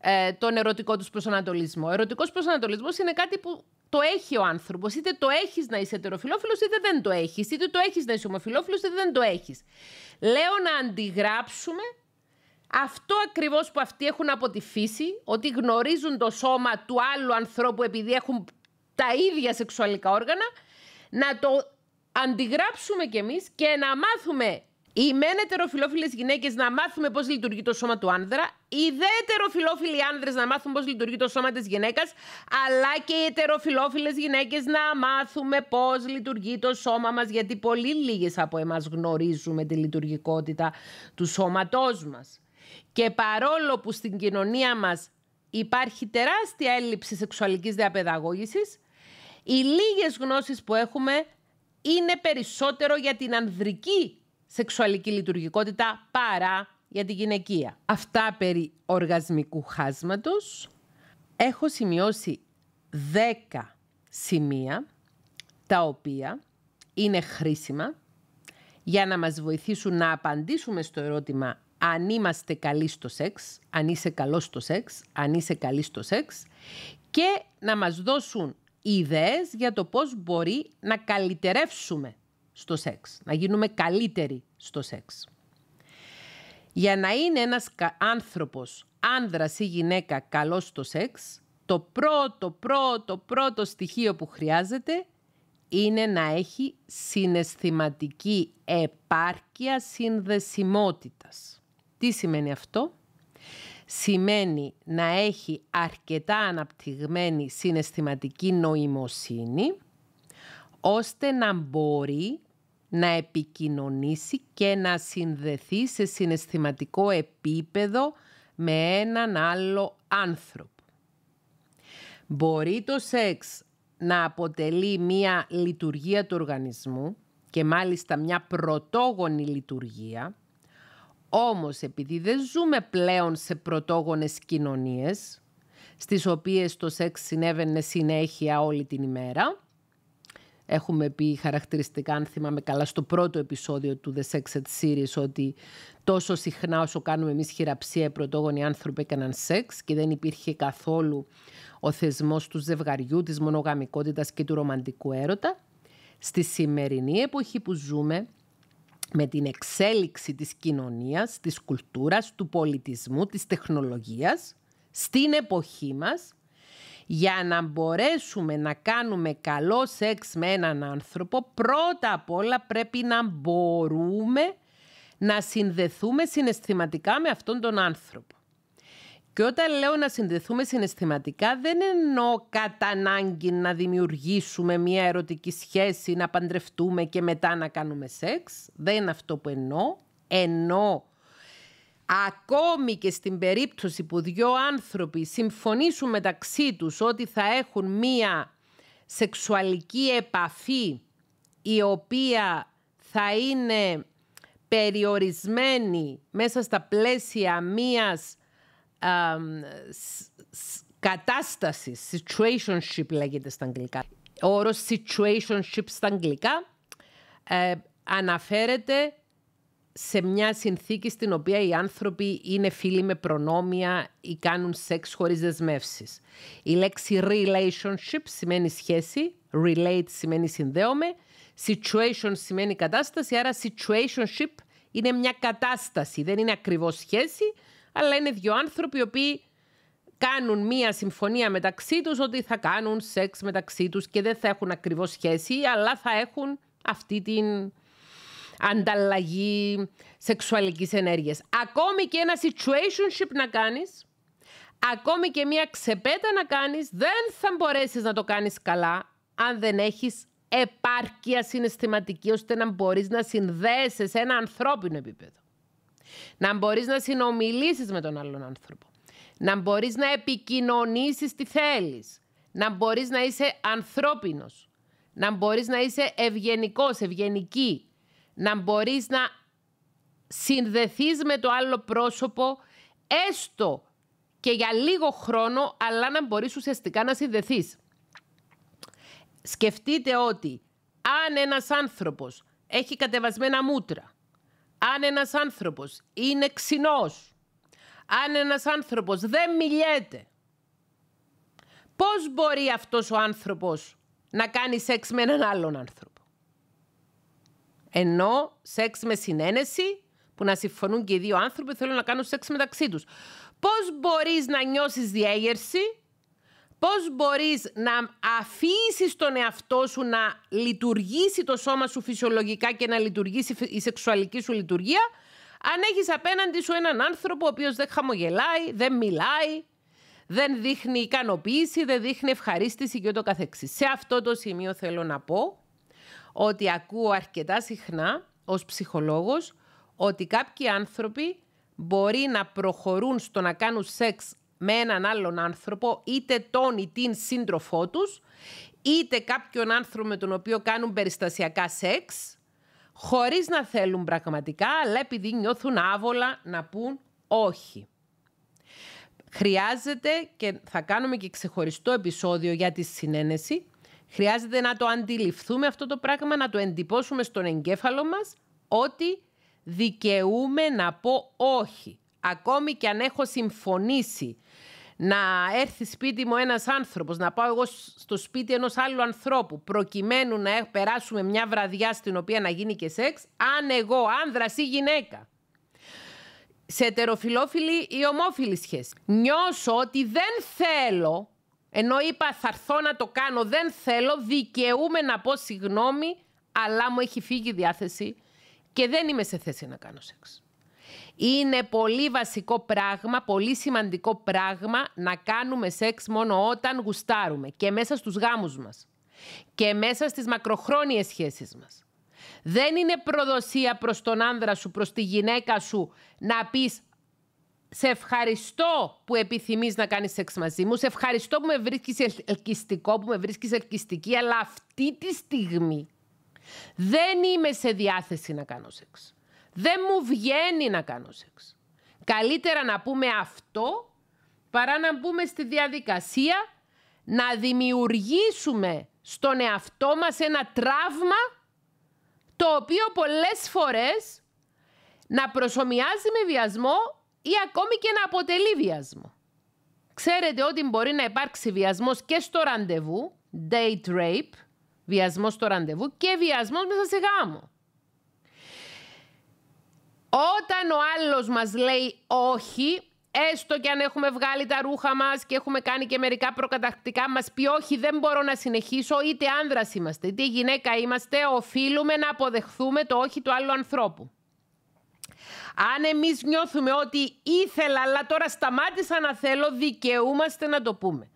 ε, τον ερωτικό τους προσανατολισμό. Ο ερωτικός προσανατολισμός είναι κάτι που το έχει ο άνθρωπος. Είτε το έχεις να είσαι ετεροφιλόφιλος, είτε δεν το έχεις. Είτε το έχεις να είσαι ομοφιλόφιλος, είτε δεν το έχεις. Λέω να αντιγράψουμε αυτό ακριβώς που αυτοί έχουν από τη φύση, ότι γνωρίζουν το σώμα του άλλου ανθρώπου επειδή έχουν τα ίδια σεξουαλικά όργανα, να το αντιγράψουμε κι εμείς και να μάθουμε οι μεν ετεροφιλόφιλες γυναίκες να μάθουμε πώς λειτουργεί το σώμα του άνδρα, οι δε ετεροφιλόφιλοι άνδρες να μάθουν πώς λειτουργεί το σώμα της γυναίκας, αλλά και οι ετεροφιλόφιλες γυναίκες να μάθουμε πώς λειτουργεί το σώμα μας, γιατί πολύ λίγες από εμάς γνωρίζουμε τη λειτουργικότητα του σώματός μας. Και παρόλο που στην κοινωνία μας υπάρχει τεράστια έλλειψη σεξουαλικής διαπαιδαγώγησης, οι λίγες γνώσεις που έχουμε είναι περισσότερο για την ανδρική σεξουαλική λειτουργικότητα παρά για τη γυναικεία. Αυτά περί οργασμικού χάσματος. Έχω σημειώσει 10 σημεία τα οποία είναι χρήσιμα για να μας βοηθήσουν να απαντήσουμε στο ερώτημα αν είμαστε καλοί στο σεξ, αν είσαι καλός στο σεξ, αν είσαι καλή στο σεξ και να μας δώσουν ιδέες για το πώς μπορεί να καλυτερεύσουμε στο σεξ, να γίνουμε καλύτεροι στο σεξ. Για να είναι ένας άνθρωπος, άνδρας ή γυναίκα καλός στο σεξ, το πρώτο, πρώτο, πρώτο στοιχείο που χρειάζεται είναι να έχει συναισθηματική επάρκεια συνδεσιμότητας. Τι σημαίνει αυτό; Σημαίνει να έχει αρκετά αναπτυγμένη συναισθηματική νοημοσύνη, ώστε να μπορεί να επικοινωνήσει και να συνδεθεί σε συναισθηματικό επίπεδο με έναν άλλο άνθρωπο. Μπορεί το σεξ να αποτελεί μία λειτουργία του οργανισμού και μάλιστα μια πρωτόγονη λειτουργία, όμως επειδή δεν ζούμε πλέον σε πρωτόγονες κοινωνίες, στις οποίες το σεξ συνέβαινε συνέχεια όλη την ημέρα, Έχουμε πει χαρακτηριστικά, αν θυμάμαι καλά, στο πρώτο επεισόδιο του The Sex Ed Series ότι τόσο συχνά όσο κάνουμε εμείς χειραψία οι πρωτόγονοι άνθρωποι έκαναν σεξ και δεν υπήρχε καθόλου ο θεσμός του ζευγαριού, της μονογαμικότητας και του ρομαντικού έρωτα. Στη σημερινή εποχή που ζούμε, με την εξέλιξη της κοινωνίας, της κουλτούρας, του πολιτισμού, της τεχνολογίας, στην εποχή μας, για να μπορέσουμε να κάνουμε καλό σεξ με έναν άνθρωπο, πρώτα απ' όλα πρέπει να μπορούμε να συνδεθούμε συναισθηματικά με αυτόν τον άνθρωπο. Και όταν λέω να συνδεθούμε συναισθηματικά δεν εννοώ κατά ανάγκη να δημιουργήσουμε μια ερωτική σχέση, να παντρευτούμε και μετά να κάνουμε σεξ. Δεν είναι αυτό που εννοώ. Εννοώ ακόμη και στην περίπτωση που δύο άνθρωποι συμφωνήσουν μεταξύ τους ότι θα έχουν μία σεξουαλική επαφή η οποία θα είναι περιορισμένη μέσα στα πλαίσια μίας κατάστασης, situationship λέγεται στα αγγλικά. Ο όρος situationship στα αγγλικά ε, αναφέρεται σε μια συνθήκη στην οποία οι άνθρωποι είναι φίλοι με προνόμια ή κάνουν σεξ χωρίς δεσμεύσεις. Η λέξη relationship σημαίνει σχέση, relate σημαίνει συνδέομαι, situation σημαίνει κατάσταση, άρα situationship είναι μια κατάσταση, δεν είναι ακριβώς σχέση, αλλά είναι δύο άνθρωποι οι οποίοι κάνουν μία συμφωνία μεταξύ τους ότι θα κάνουν σεξ μεταξύ τους και δεν θα έχουν ακριβώς σχέση, αλλά θα έχουν αυτή την ανταλλαγή σεξουαλικής ενέργειας. Ακόμη και ένα situationship να κάνεις, ακόμη και μία ξεπέτα να κάνεις, δεν θα μπορέσεις να το κάνεις καλά αν δεν έχεις επάρκεια συναισθηματική ώστε να μπορείς να συνδέεσαι σε ένα ανθρώπινο επίπεδο. Να μπορείς να συνομιλήσεις με τον άλλον άνθρωπο. Να μπορείς να επικοινωνήσεις τι θέλεις. Να μπορείς να είσαι ανθρώπινος. Να μπορείς να είσαι ευγενικός, ευγενική να μπορείς να συνδεθείς με το άλλο πρόσωπο έστω και για λίγο χρόνο, αλλά να μπορείς ουσιαστικά να συνδεθείς. Σκεφτείτε ότι αν ένας άνθρωπος έχει κατεβασμένα μούτρα, αν ένας άνθρωπος είναι ξινός, αν ένας άνθρωπος δεν μιλιέται, πώς μπορεί αυτός ο άνθρωπος να κάνει σεξ με έναν άλλον άνθρωπο; Ενώ σεξ με συνένεση, που να συμφωνούν και οι δύο άνθρωποι θέλουν να κάνουν σεξ μεταξύ τους. Πώς μπορείς να νιώσεις διέγερση, πώς μπορείς να αφήσεις τον εαυτό σου να λειτουργήσει το σώμα σου φυσιολογικά και να λειτουργήσει η σεξουαλική σου λειτουργία, αν έχεις απέναντι σου έναν άνθρωπο ο οποίος δεν χαμογελάει, δεν μιλάει, δεν δείχνει ικανοποίηση, δεν δείχνει ευχαρίστηση και ούτω καθεξής. Σε αυτό το σημείο θέλω να πω ότι ακούω αρκετά συχνά ως ψυχολόγος ότι κάποιοι άνθρωποι μπορεί να προχωρούν στο να κάνουν σεξ με έναν άλλον άνθρωπο, είτε τον ή την σύντροφό τους, είτε κάποιον άνθρωπο με τον οποίο κάνουν περιστασιακά σεξ, χωρίς να θέλουν πραγματικά, αλλά επειδή νιώθουν άβολα να πούν όχι. Χρειάζεται και θα κάνουμε και ξεχωριστό επεισόδιο για τη συνένεση, Χρειάζεται να το αντιληφθούμε αυτό το πράγμα, να το εντυπώσουμε στον εγκέφαλο μας ότι δικαιούμαι να πω όχι. Ακόμη και αν έχω συμφωνήσει να έρθει σπίτι μου ένας άνθρωπος, να πάω εγώ στο σπίτι ενός άλλου ανθρώπου, προκειμένου να περάσουμε μια βραδιά στην οποία να γίνει και σεξ, αν εγώ άνδρας ή γυναίκα, σε ετεροφιλόφιλη ή ομόφιλη σχέση, νιώσω ότι δεν θέλω ενώ είπα θα έρθω να το κάνω, δεν θέλω, δικαιούμαι να πω συγγνώμη, αλλά μου έχει φύγει η διάθεση και δεν είμαι σε θέση να κάνω σεξ. Είναι πολύ βασικό πράγμα, πολύ σημαντικό πράγμα να κάνουμε σεξ μόνο όταν γουστάρουμε και μέσα στους γάμους μας και μέσα στις μακροχρόνιες σχέσεις μας. Δεν είναι προδοσία προς τον άνδρα σου, προς τη γυναίκα σου να πεις σε ευχαριστώ που επιθυμείς να κάνεις σεξ μαζί μου, σε ευχαριστώ που με βρίσκεις ελκυστικό, που με βρίσκεις ελκυστική, αλλά αυτή τη στιγμή δεν είμαι σε διάθεση να κάνω σεξ. Δεν μου βγαίνει να κάνω σεξ. Καλύτερα να πούμε αυτό παρά να μπούμε στη διαδικασία να δημιουργήσουμε στον εαυτό μας ένα τραύμα το οποίο πολλές φορές να προσωμιάζει με βιασμό ή ακόμη και να αποτελεί βιασμό. Ξέρετε ότι μπορεί να υπάρξει βιασμός και στο ραντεβού, date rape, βιασμός στο ραντεβού και βιασμός μέσα σε γάμο. Όταν ο άλλος μας λέει όχι, έστω και αν έχουμε βγάλει τα ρούχα μας και έχουμε κάνει και μερικά προκατακτικά, μας πει όχι δεν μπορώ να συνεχίσω, είτε άνδρας είμαστε, είτε γυναίκα είμαστε, οφείλουμε να αποδεχθούμε το όχι του άλλου ανθρώπου. Αν εμείς νιώθουμε ότι ήθελα αλλά τώρα σταμάτησα να θέλω, δικαιούμαστε να το πούμε.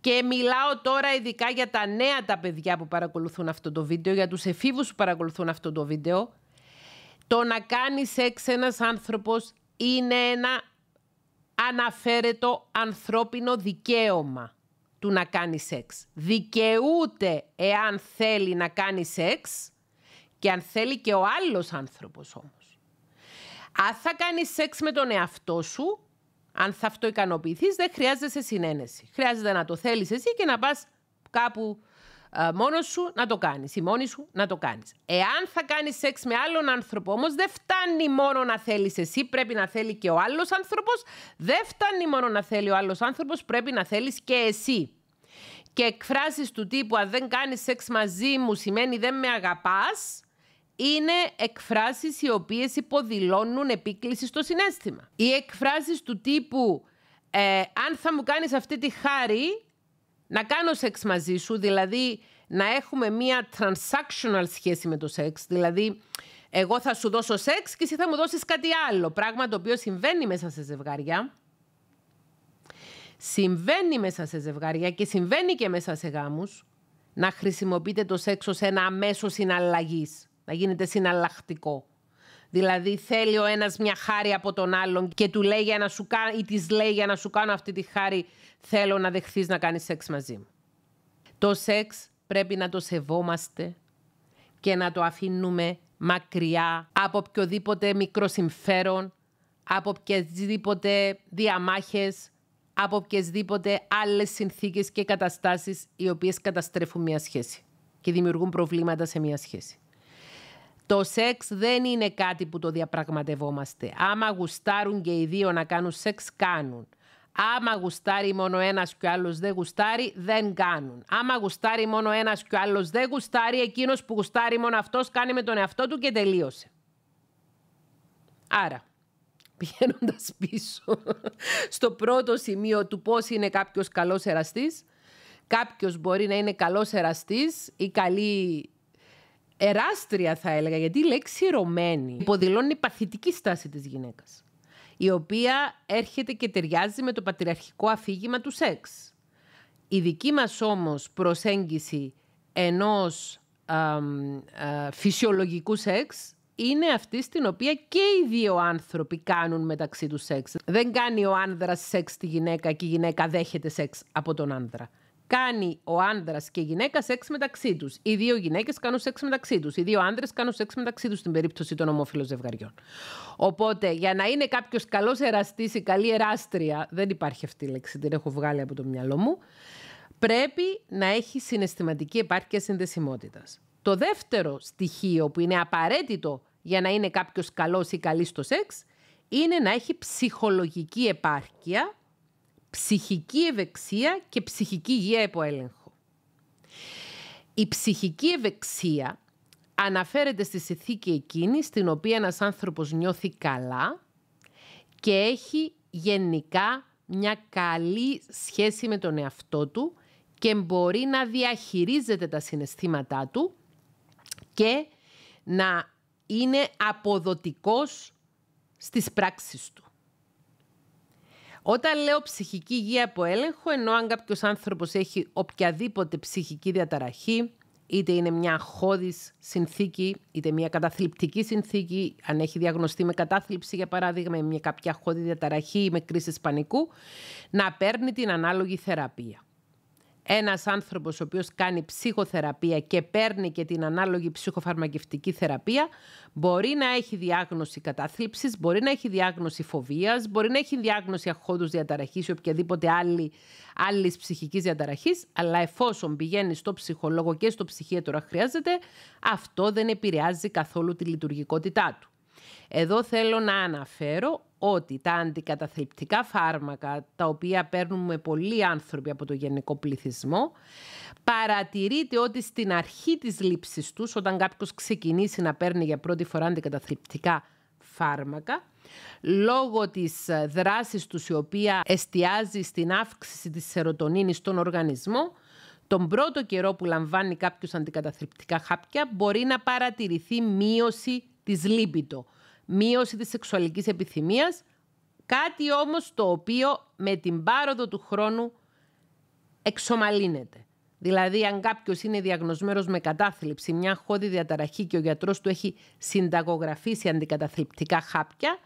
Και μιλάω τώρα ειδικά για τα νέα τα παιδιά που παρακολουθούν αυτό το βίντεο, για τους εφήβους που παρακολουθούν αυτό το βίντεο. Το να κάνεις σεξ ένας άνθρωπος είναι ένα αναφέρετο ανθρώπινο δικαίωμα του να κάνει σεξ. Δικαιούται εάν θέλει να κάνει σεξ και αν θέλει και ο άλλος άνθρωπος όμως. Αν θα κάνεις σεξ με τον εαυτό σου, αν θα αυτοικανοποιηθείς, δεν χρειάζεσαι συνένεση. Χρειάζεται να το θέλεις εσύ και να πας κάπου ε, μόνος σου να το κάνεις ή μόνη σου να το κάνεις. Εάν θα κάνεις σεξ με άλλον άνθρωπο όμως δεν φτάνει μόνο να θέλεις εσύ, πρέπει να θέλει και ο άλλος άνθρωπος. Δεν φτάνει μόνο να θέλει ο άλλος άνθρωπος, πρέπει να θέλεις και εσύ. Και εκφράσεις του τύπου αν δεν κάνεις σεξ μαζί μου σημαίνει δεν με αγαπάς, είναι εκφράσεις οι οποίες υποδηλώνουν επίκληση στο συνέστημα. Οι εκφράσεις του τύπου ε, αν θα μου κάνεις αυτή τη χάρη να κάνω σεξ μαζί σου, δηλαδή να έχουμε μία transactional σχέση με το σεξ, δηλαδή εγώ θα σου δώσω σεξ και εσύ θα μου δώσεις κάτι άλλο, πράγμα το οποίο συμβαίνει μέσα σε ζευγάρια. Συμβαίνει μέσα σε ζευγάρια και συμβαίνει και μέσα σε γάμους να χρησιμοποιείτε το σεξ ως ένα αμέσο συναλλαγής, να γίνεται συναλλακτικό. Δηλαδή θέλει ο ένας μια χάρη από τον άλλον και του λέει για να σου κάνω, ή της λέει για να σου κάνω αυτή τη χάρη θέλω να δεχθείς να κάνεις σεξ μαζί μου. Το σεξ πρέπει να το σεβόμαστε και να το αφήνουμε μακριά από οποιοδήποτε μικρό συμφέρον, από οποιασδήποτε διαμάχες, από οποιασδήποτε άλλες συνθήκες και καταστάσεις οι οποίες καταστρέφουν μια σχέση και δημιουργούν προβλήματα σε μια σχέση. Το σεξ δεν είναι κάτι που το διαπραγματευόμαστε. Άμα γουστάρουν και οι δύο να κάνουν σεξ, κάνουν. Άμα γουστάρει μόνο ένας και ο άλλος δεν γουστάρει, δεν κάνουν. Άμα γουστάρει μόνο ένας και ο άλλος δεν γουστάρει, εκείνος που γουστάρει μόνο αυτός κάνει με τον εαυτό του και τελείωσε. Άρα, πηγαίνοντας πίσω στο πρώτο σημείο του πώς είναι κάποιος καλός εραστής, κάποιος μπορεί να είναι καλός εραστής ή καλή εράστρια θα έλεγα, γιατί η λέξη ερωμένη υποδηλώνει παθητική στάση της γυναίκας, η οποία έρχεται και ταιριάζει με το πατριαρχικό αφήγημα του σεξ. Η δική μας όμως προσέγγιση ενός α, φυσιολογικού σεξ είναι αυτή στην οποία και οι δύο άνθρωποι κάνουν μεταξύ τους σεξ. Δεν κάνει ο άνδρας σεξ στη γυναίκα και η γυναίκα δέχεται σεξ από τον άνδρα κάνει ο άντρα και η γυναίκα σεξ μεταξύ τους. Οι δύο γυναίκες κάνουν σεξ μεταξύ τους. Οι δύο άντρε κάνουν σεξ μεταξύ τους στην περίπτωση των ομόφυλων ζευγαριών. Οπότε, για να είναι κάποιος καλός εραστής ή καλή εράστρια, δεν υπάρχει αυτή η λέξη, την έχω βγάλει από το μυαλό μου, πρέπει να έχει συναισθηματική επάρκεια συνδεσιμότητας. Το δεύτερο στοιχείο που είναι απαραίτητο για να είναι κάποιος καλός ή καλής στο σεξ είναι να έχει ψυχολογική επάρκεια ψυχική ευεξία και ψυχική υγεία υπό έλεγχο. Η ψυχική ευεξία αναφέρεται στη συνθήκη εκείνης στην οποία ένας άνθρωπος νιώθει καλά και έχει γενικά μια καλή σχέση με τον εαυτό του και μπορεί να διαχειρίζεται τα συναισθήματά του και να είναι αποδοτικός στις πράξεις του. Όταν λέω ψυχική υγεία από έλεγχο, ενώ αν κάποιος άνθρωπος έχει οποιαδήποτε ψυχική διαταραχή, είτε είναι μια χώδης συνθήκη, είτε μια καταθλιπτική συνθήκη, αν έχει διαγνωστεί με κατάθλιψη για παράδειγμα, ή μια κάποια χώδη διαταραχή ή με κρίση πανικού, να παίρνει την ανάλογη θεραπεία ένας άνθρωπος ο οποίος κάνει ψυχοθεραπεία και παίρνει και την ανάλογη ψυχοφαρμακευτική θεραπεία μπορεί να έχει διάγνωση κατάθλιψης, μπορεί να έχει διάγνωση φοβίας, μπορεί να έχει διάγνωση αχώδους διαταραχής ή οποιαδήποτε άλλη άλλης ψυχικής διαταραχής, αλλά εφόσον πηγαίνει στο ψυχολόγο και στο ψυχίατρο χρειάζεται, αυτό δεν επηρεάζει καθόλου τη λειτουργικότητά του. Εδώ θέλω να αναφέρω ότι τα αντικαταθλιπτικά φάρμακα, τα οποία παίρνουμε πολλοί άνθρωποι από το γενικό πληθυσμό, παρατηρείται ότι στην αρχή της λήψης τους, όταν κάποιος ξεκινήσει να παίρνει για πρώτη φορά αντικαταθλιπτικά φάρμακα, λόγω της δράσης τους η οποία εστιάζει στην αύξηση της σερωτονίνης στον οργανισμό, τον πρώτο καιρό που λαμβάνει κάποιος αντικαταθλιπτικά χάπια μπορεί να παρατηρηθεί μείωση της λίπητο μείωση της σεξουαλικής επιθυμίας, κάτι όμως το οποίο με την πάροδο του χρόνου εξομαλύνεται. Δηλαδή, αν κάποιος είναι διαγνωσμένος με κατάθλιψη, μια χώδη διαταραχή και ο γιατρός του έχει συνταγογραφήσει αντικαταθλιπτικά χάπια,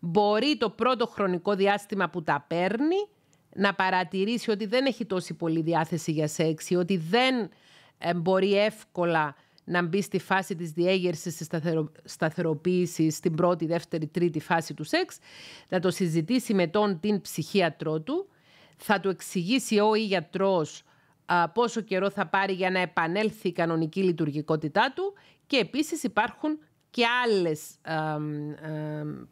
μπορεί το πρώτο χρονικό διάστημα που τα παίρνει να παρατηρήσει ότι δεν έχει τόση πολύ διάθεση για σεξ, ότι δεν ε, μπορεί εύκολα να μπει στη φάση της διέγερσης, της σταθερο... σταθεροποίησης, στην πρώτη, δεύτερη, τρίτη φάση του σεξ, να το συζητήσει με τον την ψυχίατρό του, θα του εξηγήσει ο ή γιατρός πόσο καιρό θα πάρει για να επανέλθει η κανονική λειτουργικότητά του και επίσης υπάρχουν και άλλες α, α,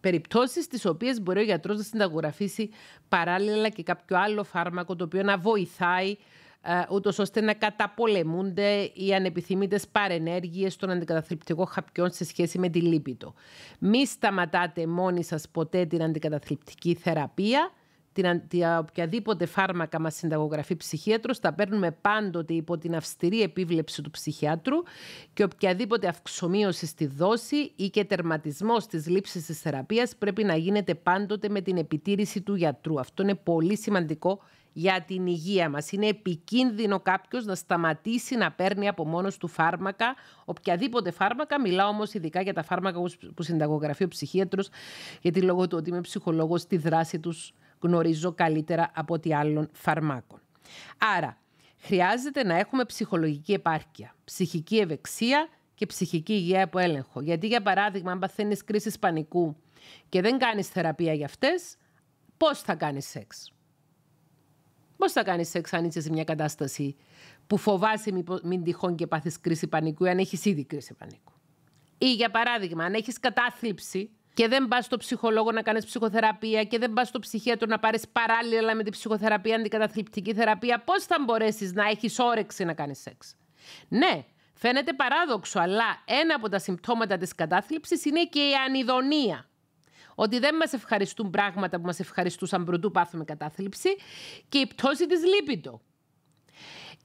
περιπτώσεις τις οποίες μπορεί ο γιατρός να συνταγογραφήσει παράλληλα και κάποιο άλλο φάρμακο το οποίο να βοηθάει ε, ούτως ώστε να καταπολεμούνται οι ανεπιθυμητές παρενέργειες των αντικαταθλιπτικών χαπιών σε σχέση με τη λίπητο. Μη σταματάτε μόνοι σας ποτέ την αντικαταθλιπτική θεραπεία, την, οποιαδήποτε φάρμακα μας συνταγογραφεί ψυχίατρος, τα παίρνουμε πάντοτε υπό την αυστηρή επίβλεψη του ψυχιάτρου και οποιαδήποτε αυξομοίωση στη δόση ή και τερματισμός της λήψης της θεραπείας πρέπει να γίνεται πάντοτε με την επιτήρηση του γιατρού. Αυτό είναι πολύ σημαντικό για την υγεία μας. Είναι επικίνδυνο κάποιος να σταματήσει να παίρνει από μόνος του φάρμακα, οποιαδήποτε φάρμακα. Μιλάω όμως ειδικά για τα φάρμακα που συνταγογραφεί ο ψυχίατρος, γιατί λόγω του ότι είμαι ψυχολόγος, τη δράση τους γνωρίζω καλύτερα από ό,τι άλλων φαρμάκων. Άρα, χρειάζεται να έχουμε ψυχολογική επάρκεια, ψυχική ευεξία και ψυχική υγεία από έλεγχο. Γιατί, για παράδειγμα, αν παθαίνεις κρίση πανικού και δεν κάνεις θεραπεία για αυτές, πώς θα κάνεις σεξ; Πώς θα κάνεις σεξ αν είσαι σε μια κατάσταση που φοβάσαι μην, μην τυχόν και πάθεις κρίση πανικού ή αν έχεις ήδη κρίση πανικού; Ή για παράδειγμα, αν έχεις κατάθλιψη και δεν πας στο ψυχολόγο να κάνεις ψυχοθεραπεία και δεν πας στο ψυχίατρο να πάρεις παράλληλα με την ψυχοθεραπεία αντικαταθλιπτική θεραπεία, πώς θα μπορέσεις να έχεις όρεξη να κάνεις σεξ; Ναι, φαίνεται παράδοξο, αλλά ένα από τα συμπτώματα της κατάθλιψης είναι και η ανιδονία ότι δεν μας ευχαριστούν πράγματα που μας ευχαριστούσαν πρωτού πάθουμε κατάθλιψη και η πτώση της λίπητο.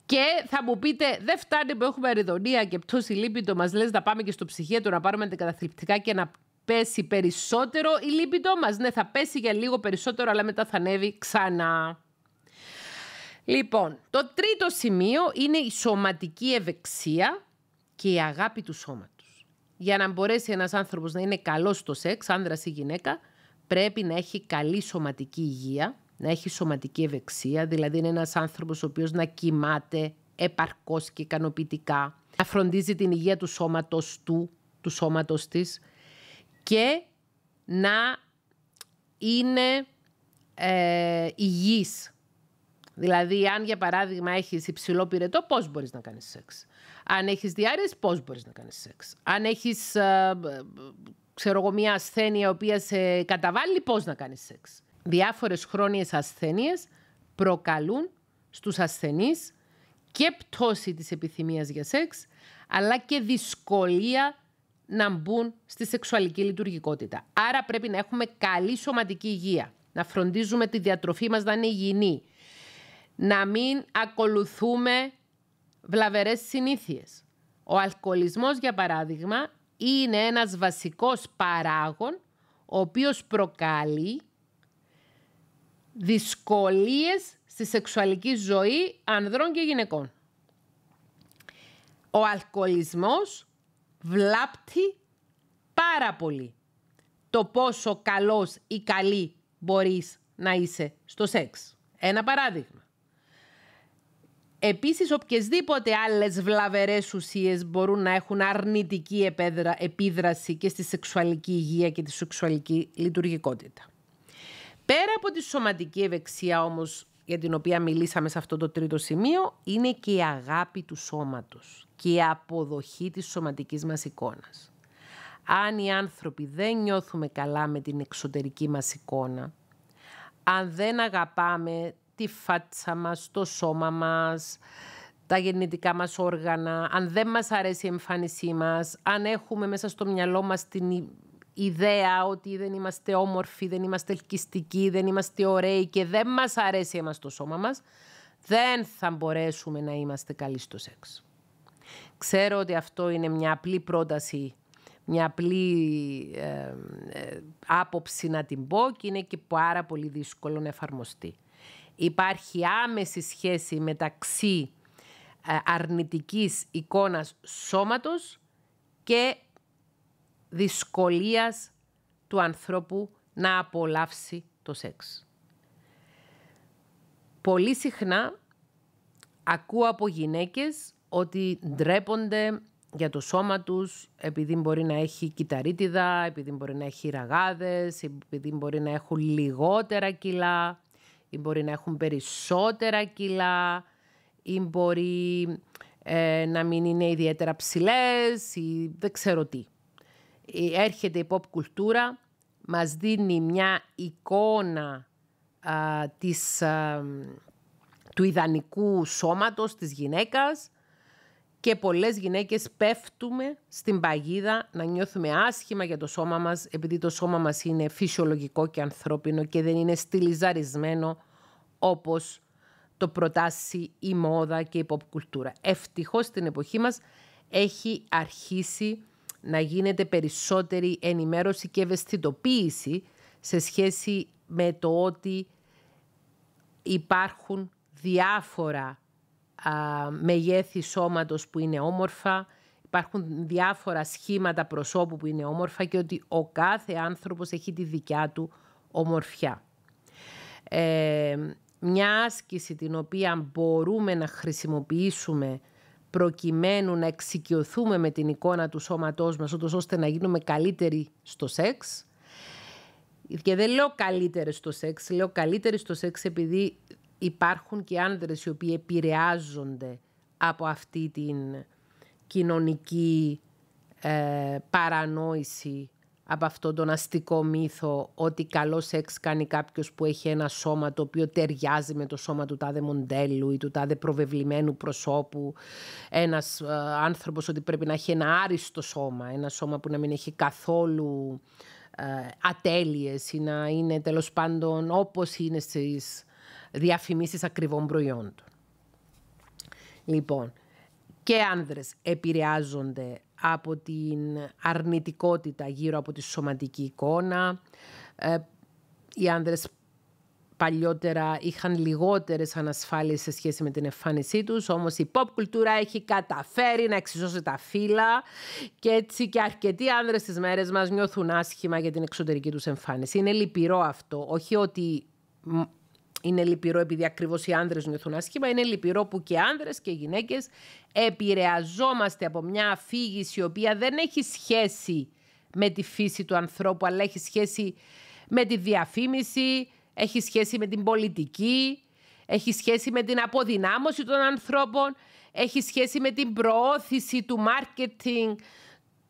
Και θα μου πείτε, δεν φτάνει που έχουμε αριδονία και πτώση λίπητο, μας λες να πάμε και στο ψυχίατρο να πάρουμε αντικαταθλιπτικά και να πέσει περισσότερο η λίπητο μας. Ναι, θα πέσει για λίγο περισσότερο, αλλά μετά θα ανέβει ξανά. Λοιπόν, το τρίτο σημείο είναι η σωματική ευεξία και η αγάπη του σώματος για να μπορέσει ένας άνθρωπος να είναι καλός στο σεξ, άνδρας ή γυναίκα, πρέπει να έχει καλή σωματική υγεία, να έχει σωματική ευεξία, δηλαδή είναι ένας άνθρωπος ο οποίος να κοιμάται επαρκώς και ικανοποιητικά, να φροντίζει την υγεία του σώματος του, του σώματος της και να είναι ε, υγιής. Δηλαδή, αν για παράδειγμα έχεις υψηλό πυρετό, πώς μπορείς να κάνεις σεξ. Αν έχεις διάρρειες, πώς μπορείς να κάνεις σεξ. Αν έχεις, ε, ξέρω εγώ, μια ασθένεια η οποία σε καταβάλει, πώς να κάνεις σεξ. Διάφορες χρόνιες ασθένειες προκαλούν στους ασθενείς και πτώση της επιθυμίας για σεξ, αλλά και δυσκολία να μπουν στη σεξουαλική λειτουργικότητα. Άρα πρέπει να έχουμε καλή σωματική υγεία, να φροντίζουμε τη διατροφή μας να είναι υγιεινή, να μην ακολουθούμε βλαβερές συνήθειες. Ο αλκοολισμός, για παράδειγμα, είναι ένας βασικός παράγων ο οποίος προκαλεί δυσκολίες στη σεξουαλική ζωή ανδρών και γυναικών. Ο αλκοολισμός βλάπτει πάρα πολύ το πόσο καλός ή καλή μπορείς να είσαι στο σεξ. Ένα παράδειγμα. Επίσης, οποιασδήποτε άλλες βλαβερές ουσίες μπορούν να έχουν αρνητική επίδραση και στη σεξουαλική υγεία και τη σεξουαλική λειτουργικότητα. Πέρα από τη σωματική ευεξία όμως για την οποία μιλήσαμε σε αυτό το τρίτο σημείο, είναι και η αγάπη του σώματος και η αποδοχή της σωματικής μας εικόνας. Αν οι άνθρωποι δεν νιώθουμε καλά με την εξωτερική μας εικόνα, αν δεν αγαπάμε τη φάτσα μας, το σώμα μας, τα γεννητικά μας όργανα, αν δεν μας αρέσει η εμφάνισή μας, αν έχουμε μέσα στο μυαλό μας την ιδέα ότι δεν είμαστε όμορφοι, δεν είμαστε ελκυστικοί, δεν είμαστε ωραίοι και δεν μας αρέσει εμάς το σώμα μας, δεν θα μπορέσουμε να είμαστε καλοί στο σεξ. Ξέρω ότι αυτό είναι μια απλή πρόταση, μια απλή ε, ε, άποψη να την πω και είναι και πάρα πολύ δύσκολο να εφαρμοστεί. Υπάρχει άμεση σχέση μεταξύ ε, αρνητικής εικόνας σώματος και δυσκολίας του ανθρώπου να απολαύσει το σεξ. Πολύ συχνά ακούω από γυναίκες ότι ντρέπονται για το σώμα τους επειδή μπορεί να έχει κυταρίτιδα, επειδή μπορεί να έχει ραγάδες, επειδή μπορεί να έχουν λιγότερα κιλά ή μπορεί να έχουν περισσότερα κιλά ή μπορεί ε, να μην είναι ιδιαίτερα ψηλές ή δεν ξέρω τι. Ε, έρχεται η pop κουλτούρα, μας δίνει μια εικόνα της, του ιδανικού σώματος της γυναίκας και πολλές γυναίκες πέφτουμε στην παγίδα να νιώθουμε άσχημα για το σώμα μας επειδή το σώμα μας είναι φυσιολογικό και ανθρώπινο και δεν είναι στυλιζαρισμένο όπως το προτάσει η μόδα και η pop κουλτούρα. Ευτυχώς στην εποχή μας έχει αρχίσει να γίνεται περισσότερη ενημέρωση και ευαισθητοποίηση σε σχέση με το ότι υπάρχουν διάφορα α, μεγέθη σώματος που είναι όμορφα, υπάρχουν διάφορα σχήματα προσώπου που είναι όμορφα και ότι ο κάθε άνθρωπος έχει τη δικιά του ομορφιά. Ε, μια άσκηση την οποία μπορούμε να χρησιμοποιήσουμε προκειμένου να εξοικειωθούμε με την εικόνα του σώματός μας, ώστε να γίνουμε καλύτεροι στο σεξ. Και δεν λέω καλύτεροι στο σεξ, λέω καλύτεροι στο σεξ επειδή υπάρχουν και άνδρες οι οποίοι επηρεάζονται από αυτή την κοινωνική ε, παρανόηση από αυτόν τον αστικό μύθο ότι καλό σεξ κάνει κάποιος που έχει ένα σώμα το οποίο ταιριάζει με το σώμα του τάδε μοντέλου ή του τάδε προβεβλημένου προσώπου. Ένας ε, άνθρωπος ότι πρέπει να έχει ένα άριστο σώμα, ένα σώμα που να μην έχει καθόλου ε, ατέλειες ή να είναι τέλος πάντων όπως είναι στις διαφημίσεις ακριβών προϊόντων. Λοιπόν, και άνδρες επηρεάζονται από την αρνητικότητα γύρω από τη σωματική εικόνα. Ε, οι άνδρες παλιότερα είχαν λιγότερες ανασφάλειες σε σχέση με την εμφάνισή τους, όμως η pop κουλτούρα έχει καταφέρει να εξισώσει τα φύλλα και έτσι και αρκετοί άνδρες στις μέρες μας νιώθουν άσχημα για την εξωτερική τους εμφάνιση. Είναι λυπηρό αυτό, όχι ότι είναι λυπηρό επειδή ακριβώς οι άνδρες νιώθουν άσχημα. Είναι λυπηρό που και άνδρες και γυναίκες επηρεαζόμαστε από μια αφήγηση η οποία δεν έχει σχέση με τη φύση του ανθρώπου, αλλά έχει σχέση με τη διαφήμιση, έχει σχέση με την πολιτική, έχει σχέση με την αποδυνάμωση των ανθρώπων, έχει σχέση με την προώθηση του μάρκετινγκ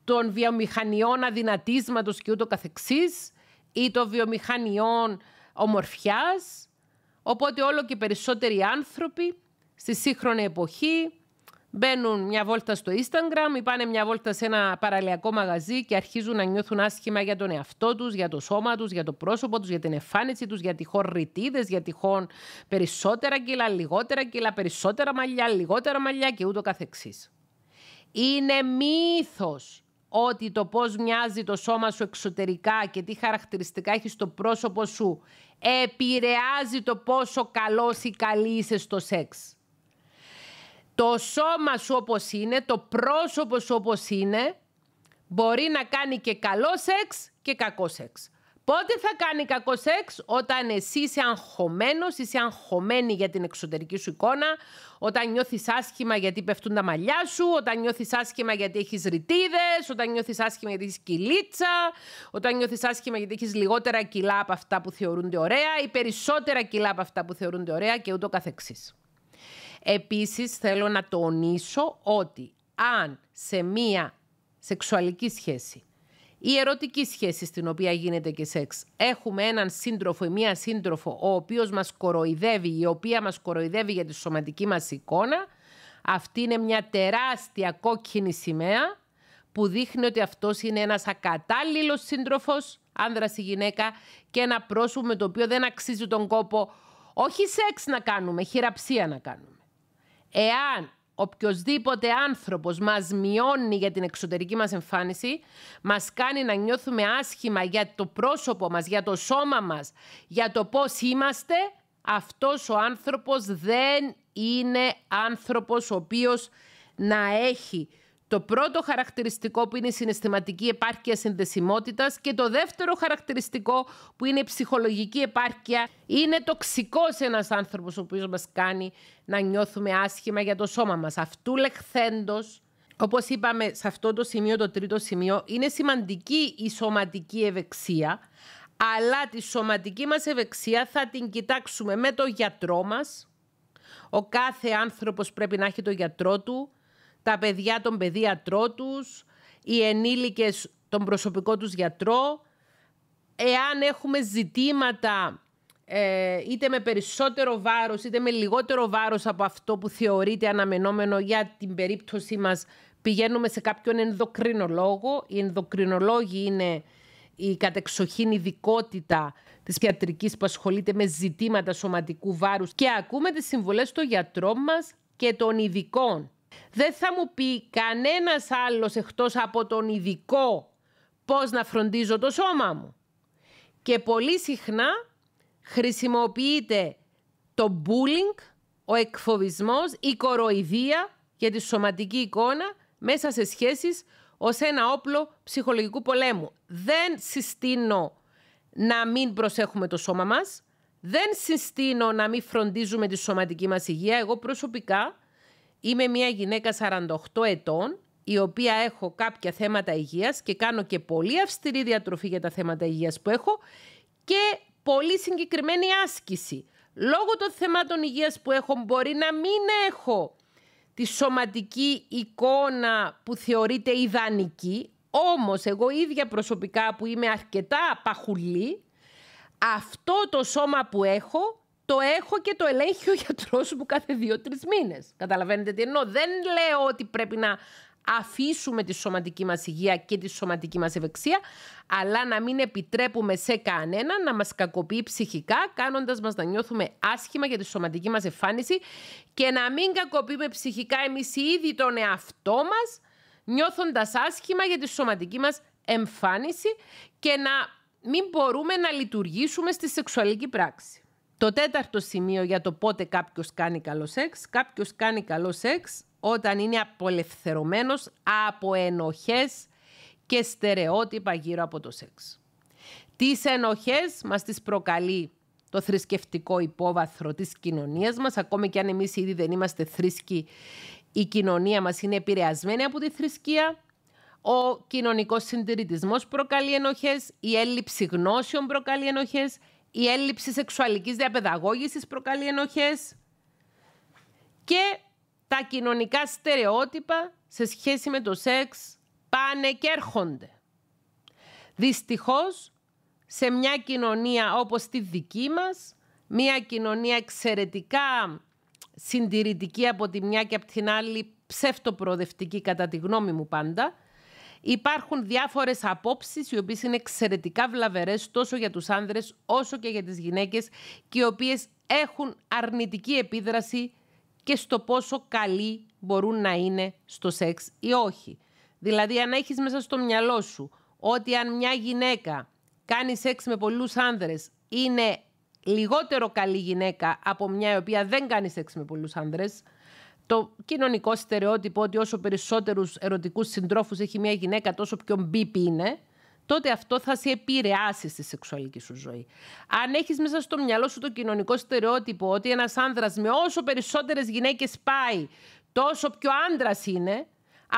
των βιομηχανιών αδυνατίσματος και ούτω καθεξής ή των βιομηχανιών ομορφιάς Οπότε όλο και περισσότεροι άνθρωποι στη σύγχρονη εποχή μπαίνουν μια βόλτα στο Instagram ή πάνε μια βόλτα σε ένα παραλιακό μαγαζί και αρχίζουν να νιώθουν άσχημα για τον εαυτό τους, για το σώμα τους, για το πρόσωπο τους, για την εμφάνιση τους, για τυχόν ρητίδες, για τυχόν περισσότερα κιλά, λιγότερα κιλά, περισσότερα μαλλιά, λιγότερα μαλλιά και ούτω καθεξής. Είναι μύθος ότι το πώς μοιάζει το σώμα σου εξωτερικά και τι χαρακτηριστικά έχει στο πρόσωπο σου επηρεάζει το πόσο καλός ή καλή είσαι στο σεξ. Το σώμα σου όπως είναι, το πρόσωπο σου όπως είναι, μπορεί να κάνει και καλό σεξ και κακό σεξ. Πότε θα κάνει κακό σεξ, όταν εσύ είσαι αγχωμένος, είσαι αγχωμένη για την εξωτερική σου εικόνα, όταν νιώθεις άσχημα γιατί πέφτουν τα μαλλιά σου, όταν νιώθεις άσχημα γιατί έχεις ρητίδες, όταν νιώθεις άσχημα γιατί έχεις κυλίτσα, όταν νιώθεις άσχημα γιατί έχεις λιγότερα κιλά από αυτά που θεωρούνται ωραία ή περισσότερα κιλά από αυτά που θεωρούνται ωραία και ούτω καθεξής. Επίσης θέλω να τονίσω ότι αν σε μία σεξουαλική σχέση η ερωτική σχέση στην οποία γίνεται και σεξ. Έχουμε έναν σύντροφο ή μία σύντροφο ο οποίος μας κοροϊδεύει, η οποία μας κοροϊδεύει για τη σωματική μας εικόνα. Αυτή είναι μια τεράστια κόκκινη σημαία που δείχνει ότι αυτός είναι ένας ακατάλληλος σύντροφος, άνδρας ή γυναίκα, και ένα πρόσωπο με το οποίο δεν αξίζει τον κόπο όχι σεξ να κάνουμε, χειραψία να κάνουμε. Εάν οποιοδήποτε άνθρωπος μας μειώνει για την εξωτερική μας εμφάνιση, μας κάνει να νιώθουμε άσχημα για το πρόσωπο μας, για το σώμα μας, για το πώς είμαστε, αυτός ο άνθρωπος δεν είναι άνθρωπος ο οποίος να έχει το πρώτο χαρακτηριστικό που είναι η συναισθηματική επάρκεια συνδεσιμότητας και το δεύτερο χαρακτηριστικό που είναι η ψυχολογική επάρκεια είναι τοξικός ένας άνθρωπος ο οποίος μας κάνει να νιώθουμε άσχημα για το σώμα μας. Αυτού λεχθέντος, όπως είπαμε σε αυτό το σημείο, το τρίτο σημείο, είναι σημαντική η σωματική ευεξία, αλλά τη σωματική μας ευεξία θα την κοιτάξουμε με το γιατρό μας. Ο κάθε άνθρωπος πρέπει να έχει το γιατρό του, τα παιδιά τον παιδίατρό τους, οι ενήλικες τον προσωπικό τους γιατρό. Εάν έχουμε ζητήματα ε, είτε με περισσότερο βάρος είτε με λιγότερο βάρος από αυτό που θεωρείται αναμενόμενο για την περίπτωση μας πηγαίνουμε σε κάποιον ενδοκρινολόγο. Οι ενδοκρινολόγοι είναι η κατεξοχήν ειδικότητα της ιατρικής που ασχολείται με ζητήματα σωματικού βάρους και ακούμε τις συμβουλές των γιατρών μας και των ειδικών δεν θα μου πει κανένας άλλος εκτός από τον ειδικό πώς να φροντίζω το σώμα μου. Και πολύ συχνά χρησιμοποιείται το bullying, ο εκφοβισμός, η κοροϊδία για τη σωματική εικόνα μέσα σε σχέσεις ως ένα όπλο ψυχολογικού πολέμου. Δεν συστήνω να μην προσέχουμε το σώμα μας, δεν συστήνω να μην φροντίζουμε τη σωματική μας υγεία. Εγώ προσωπικά Είμαι μια γυναίκα 48 ετών, η οποία έχω κάποια θέματα υγείας και κάνω και πολύ αυστηρή διατροφή για τα θέματα υγείας που έχω και πολύ συγκεκριμένη άσκηση. Λόγω των θεμάτων υγείας που έχω μπορεί να μην έχω τη σωματική εικόνα που θεωρείται ιδανική, όμως εγώ ίδια προσωπικά που είμαι αρκετά παχουλή, αυτό το σώμα που έχω το έχω και το ελέγχει ο γιατρός μου κάθε δύο-τρεις μήνες. Καταλαβαίνετε τι εννοώ. Δεν λέω ότι πρέπει να αφήσουμε τη σωματική μας υγεία και τη σωματική μας ευεξία, αλλά να μην επιτρέπουμε σε κανένα να μας κακοποιεί ψυχικά, κάνοντας μας να νιώθουμε άσχημα για τη σωματική μας εμφάνιση και να μην κακοποιούμε ψυχικά εμείς ήδη τον εαυτό μας, νιώθοντας άσχημα για τη σωματική μας εμφάνιση και να μην μπορούμε να λειτουργήσουμε στη σεξουαλική πράξη. Το τέταρτο σημείο για το πότε κάποιος κάνει καλό σεξ. Κάποιος κάνει καλό σεξ όταν είναι απολευθερωμένος από ενοχές και στερεότυπα γύρω από το σεξ. Τις ενοχές μας τις προκαλεί το θρησκευτικό υπόβαθρο της κοινωνίας μας, ακόμη και αν εμείς ήδη δεν είμαστε θρήσκοι, η κοινωνία μας είναι επηρεασμένη από τη θρησκεία. Ο κοινωνικός συντηρητισμός προκαλεί ενοχές, η έλλειψη γνώσεων προκαλεί ενοχές, η έλλειψη σεξουαλικής διαπαιδαγώγησης προκαλεί ενοχές και τα κοινωνικά στερεότυπα σε σχέση με το σεξ πάνε και έρχονται. Δυστυχώς, σε μια κοινωνία όπως τη δική μας, μια κοινωνία εξαιρετικά συντηρητική από τη μια και από την άλλη ψεύτοπροοδευτική κατά τη γνώμη μου πάντα, Υπάρχουν διάφορες απόψεις, οι οποίες είναι εξαιρετικά βλαβερές τόσο για τους άνδρες όσο και για τις γυναίκες και οι οποίες έχουν αρνητική επίδραση και στο πόσο καλοί μπορούν να είναι στο σεξ ή όχι. Δηλαδή, αν έχεις μέσα στο μυαλό σου ότι αν μια γυναίκα κάνει σεξ με πολλούς άνδρες είναι λιγότερο καλή γυναίκα από μια η οποία δεν κάνει σεξ με πολλούς άνδρες, το κοινωνικό στερεότυπο ότι όσο περισσότερους ερωτικούς συντρόφους έχει μια γυναίκα τόσο πιο μπίπη είναι, τότε αυτό θα σε επηρεάσει στη σεξουαλική σου ζωή. Αν έχεις μέσα στο μυαλό σου το κοινωνικό στερεότυπο ότι ένας άνδρας με όσο περισσότερες γυναίκες πάει, τόσο πιο άντρας είναι,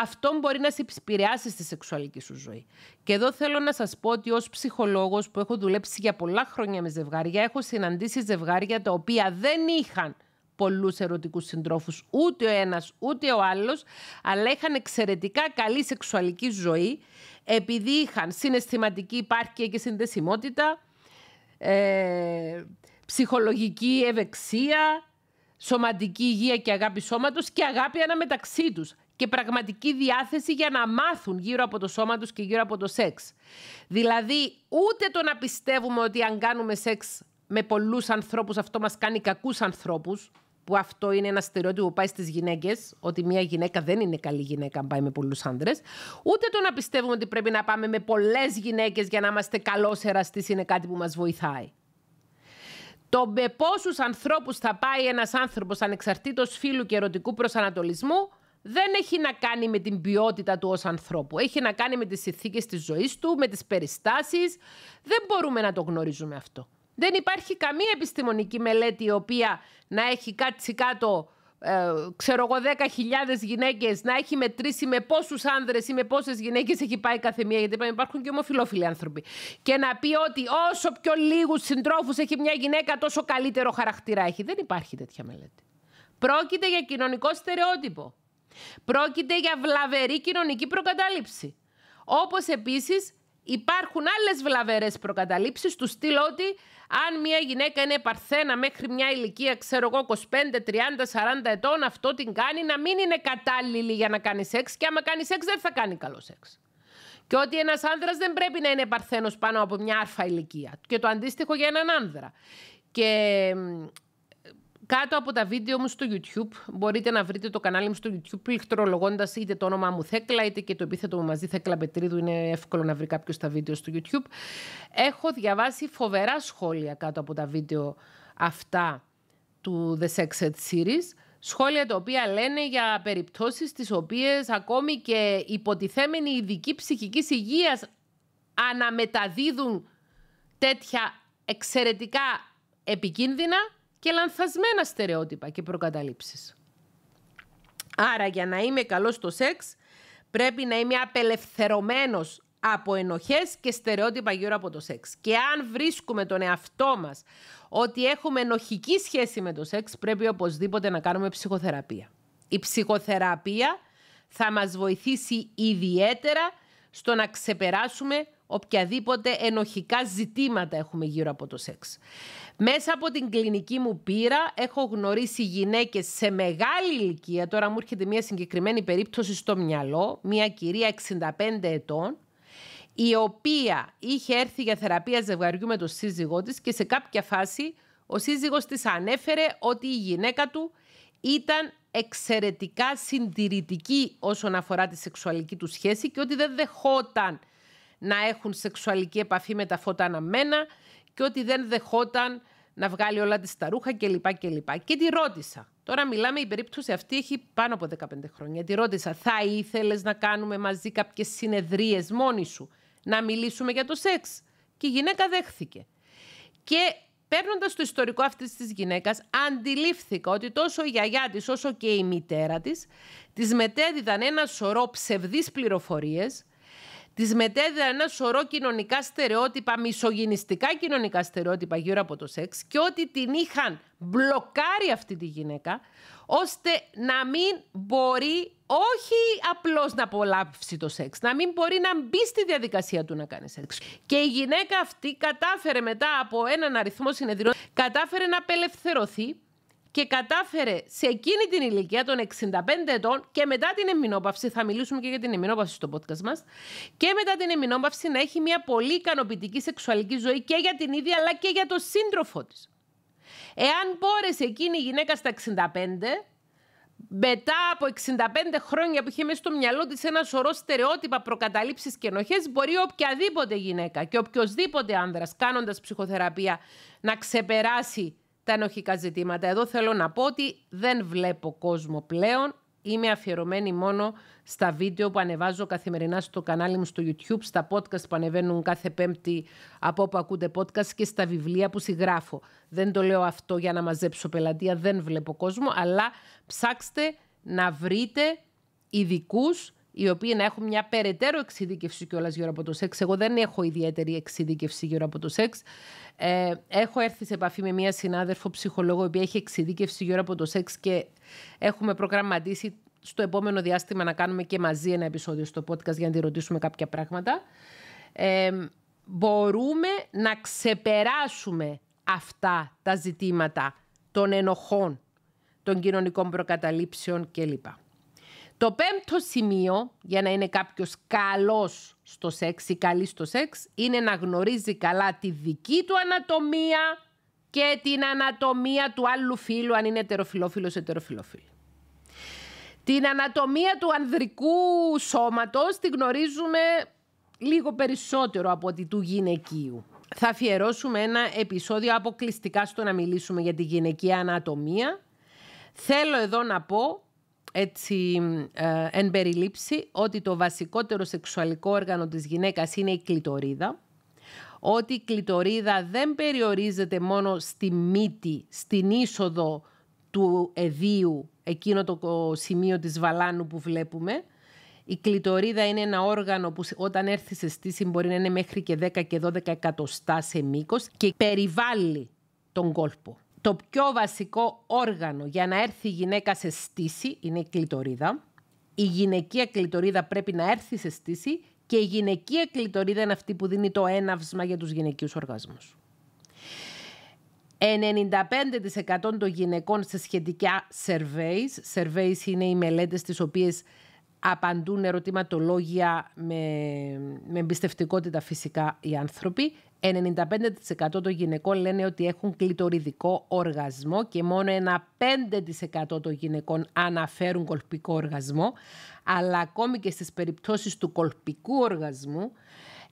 αυτό μπορεί να σε επηρεάσει στη σεξουαλική σου ζωή. Και εδώ θέλω να σας πω ότι ως ψυχολόγος που έχω δουλέψει για πολλά χρόνια με ζευγάρια, έχω συναντήσει ζευγάρια τα οποία δεν είχαν πολλούς ερωτικούς συντρόφους, ούτε ο ένας ούτε ο άλλος, αλλά είχαν εξαιρετικά καλή σεξουαλική ζωή, επειδή είχαν συναισθηματική υπάρκεια και συνδεσιμότητα, ε, ψυχολογική ευεξία, σωματική υγεία και αγάπη σώματος και αγάπη αναμεταξύ τους και πραγματική διάθεση για να μάθουν γύρω από το σώμα τους και γύρω από το σεξ. Δηλαδή, ούτε το να πιστεύουμε ότι αν κάνουμε σεξ με πολλούς ανθρώπους αυτό μας κάνει κακούς ανθρώπους, που αυτό είναι ένα στερεότυπο που πάει στις γυναίκες, ότι μια γυναίκα δεν είναι καλή γυναίκα αν πάει με πολλούς άντρε, ούτε το να πιστεύουμε ότι πρέπει να πάμε με πολλές γυναίκες για να είμαστε καλό εραστή είναι κάτι που μας βοηθάει. Το με πόσους ανθρώπους θα πάει ένας άνθρωπος ανεξαρτήτως φίλου και ερωτικού προσανατολισμού δεν έχει να κάνει με την ποιότητα του ως ανθρώπου. Έχει να κάνει με τις συνθήκες της ζωής του, με τις περιστάσεις. Δεν μπορούμε να το γνωρίζουμε αυτό. Δεν υπάρχει καμία επιστημονική μελέτη η οποία να έχει κάτσει κάτω ε, ξέρω εγώ, 10.000 γυναίκες να έχει μετρήσει με πόσους άνδρες ή με πόσες γυναίκες έχει πάει κάθε μία, γιατί υπάρχουν και ομοφυλόφιλοι άνθρωποι. Και να πει ότι όσο πιο λίγους συντρόφους έχει μια γυναίκα, τόσο καλύτερο χαρακτήρα έχει. Δεν υπάρχει τέτοια μελέτη. Πρόκειται για κοινωνικό στερεότυπο. Πρόκειται για βλαβερή κοινωνική προκατάληψη. Όπως επίσης υπάρχουν άλλες βλαβερές προκαταλήψεις του στυλ ότι αν μια γυναίκα είναι παρθένα μέχρι μια ηλικία, ξέρω εγώ, 25, 30, 40 ετών, αυτό την κάνει να μην είναι κατάλληλη για να κάνει σεξ και άμα κάνει σεξ δεν θα κάνει καλό σεξ. Και ότι ένας άνδρας δεν πρέπει να είναι παρθένος πάνω από μια άρφα ηλικία. Και το αντίστοιχο για έναν άνδρα. Και κάτω από τα βίντεο μου στο YouTube. Μπορείτε να βρείτε το κανάλι μου στο YouTube πληκτρολογώντας είτε το όνομά μου Θέκλα είτε και το επίθετο μου μαζί Θέκλα Πετρίδου. Είναι εύκολο να βρει κάποιος τα βίντεο στο YouTube. Έχω διαβάσει φοβερά σχόλια κάτω από τα βίντεο αυτά του The Sex Ed Series. Σχόλια τα οποία λένε για περιπτώσεις τις οποίες ακόμη και υποτιθέμενοι ειδικοί ψυχικής υγείας αναμεταδίδουν τέτοια εξαιρετικά επικίνδυνα και λανθασμένα στερεότυπα και προκαταλήψεις. Άρα για να είμαι καλός στο σεξ πρέπει να είμαι απελευθερωμένος από ενοχές και στερεότυπα γύρω από το σεξ. Και αν βρίσκουμε τον εαυτό μας ότι έχουμε ενοχική σχέση με το σεξ πρέπει οπωσδήποτε να κάνουμε ψυχοθεραπεία. Η ψυχοθεραπεία θα μας βοηθήσει ιδιαίτερα στο να ξεπεράσουμε οποιαδήποτε ενοχικά ζητήματα έχουμε γύρω από το σεξ. Μέσα από την κλινική μου πείρα έχω γνωρίσει γυναίκες σε μεγάλη ηλικία, τώρα μου έρχεται μια συγκεκριμένη περίπτωση στο μυαλό, μια κυρία 65 ετών, η οποία είχε έρθει για θεραπεία ζευγαριού με τον σύζυγό της και σε κάποια φάση ο σύζυγος της ανέφερε ότι η γυναίκα του ήταν εξαιρετικά συντηρητική όσον αφορά τη σεξουαλική του σχέση και ότι δεν δεχόταν να έχουν σεξουαλική επαφή με τα φώτα αναμένα και ότι δεν δεχόταν να βγάλει όλα της τα ρούχα κλπ. Και, και τη ρώτησα. Τώρα μιλάμε, η περίπτωση αυτή έχει πάνω από 15 χρόνια. Τη ρώτησα, θα ήθελες να κάνουμε μαζί κάποιες συνεδρίες μόνοι σου, να μιλήσουμε για το σεξ; Και η γυναίκα δέχθηκε. Και παίρνοντας το ιστορικό αυτής της γυναίκας, αντιλήφθηκα ότι τόσο η γιαγιά της όσο και η μητέρα της της μετέδιδαν ένα σωρό ψευδείς πληροφορίες Τη μετέδιδαν ένα σωρό κοινωνικά στερεότυπα, μισογυνιστικά κοινωνικά στερεότυπα γύρω από το σεξ και ότι την είχαν μπλοκάρει αυτή τη γυναίκα, ώστε να μην μπορεί όχι απλώς να απολαύσει το σεξ, να μην μπορεί να μπει στη διαδικασία του να κάνει σεξ. Και η γυναίκα αυτή κατάφερε μετά από έναν αριθμό συνεδριών, κατάφερε να απελευθερωθεί και κατάφερε σε εκείνη την ηλικία των 65 ετών και μετά την εμμηνόπαυση, θα μιλήσουμε και για την εμμηνόπαυση στο podcast μας, και μετά την εμμηνόπαυση να έχει μια πολύ ικανοποιητική σεξουαλική ζωή και για την ίδια αλλά και για τον σύντροφό της. Εάν μπόρεσε εκείνη η γυναίκα στα 65, μετά από 65 χρόνια που είχε μέσα στο μυαλό της ένα σωρό στερεότυπα, προκαταλήψεις και ενοχές, μπορεί οποιαδήποτε γυναίκα και οποιοδήποτε άνδρας κάνοντας ψυχοθεραπεία να ξεπεράσει τα ενοχικά ζητήματα. Εδώ θέλω να πω ότι δεν βλέπω κόσμο πλέον. Είμαι αφιερωμένη μόνο στα βίντεο που ανεβάζω καθημερινά στο κανάλι μου στο YouTube, στα podcast που ανεβαίνουν κάθε πέμπτη από όπου ακούτε podcast και στα βιβλία που συγγράφω. Δεν το λέω αυτό για να μαζέψω πελατεία, δεν βλέπω κόσμο, αλλά ψάξτε να βρείτε ειδικούς οι οποίοι να έχουν μια περαιτέρω εξειδίκευση κιόλας γύρω από το σεξ. Εγώ δεν έχω ιδιαίτερη εξειδίκευση γύρω από το σεξ. Ε, έχω έρθει σε επαφή με μια συνάδελφο ψυχολόγο, η οποία έχει εξειδίκευση γύρω από το σεξ και έχουμε προγραμματίσει στο επόμενο διάστημα να κάνουμε και μαζί ένα επεισόδιο στο podcast για να τη ρωτήσουμε κάποια πράγματα. Ε, μπορούμε να ξεπεράσουμε αυτά τα ζητήματα των ενοχών, των κοινωνικών προκαταλήψεων κλπ. Το πέμπτο σημείο για να είναι κάποιος καλός στο σεξ ή καλή στο σεξ είναι να γνωρίζει καλά τη δική του ανατομία και την ανατομία του άλλου φίλου αν είναι ετεροφιλόφιλος ετεροφιλόφιλ. Την ανατομία του ανδρικού σώματος τη γνωρίζουμε λίγο περισσότερο από τη του γυναικείου. Θα αφιερώσουμε ένα επεισόδιο αποκλειστικά στο να μιλήσουμε για τη γυναικεία ανατομία. Θέλω εδώ να πω έτσι ε, εν περιλήψη ότι το βασικότερο σεξουαλικό όργανο της γυναίκας είναι η κλητορίδα, ότι η κλητορίδα δεν περιορίζεται μόνο στη μύτη, στην είσοδο του εδίου, εκείνο το σημείο της βαλάνου που βλέπουμε. Η κλητορίδα είναι ένα όργανο που όταν έρθει σε στήση μπορεί να είναι μέχρι και 10 και 12 εκατοστά σε μήκος και περιβάλλει τον κόλπο το πιο βασικό όργανο για να έρθει η γυναίκα σε στήση είναι η κλητορίδα. Η γυναικεία κλητορίδα πρέπει να έρθει σε στήση και η γυναικεία κλητορίδα είναι αυτή που δίνει το έναυσμα για τους γυναικείους οργασμούς. 95% των γυναικών σε σχετικά surveys, surveys είναι οι μελέτες τις οποίες απαντούν ερωτηματολόγια με, με εμπιστευτικότητα φυσικά οι άνθρωποι. 95% των γυναικών λένε ότι έχουν κλειτοριδικό οργασμό και μόνο ένα 5% των γυναικών αναφέρουν κολπικό οργασμό. Αλλά ακόμη και στις περιπτώσεις του κολπικού οργασμού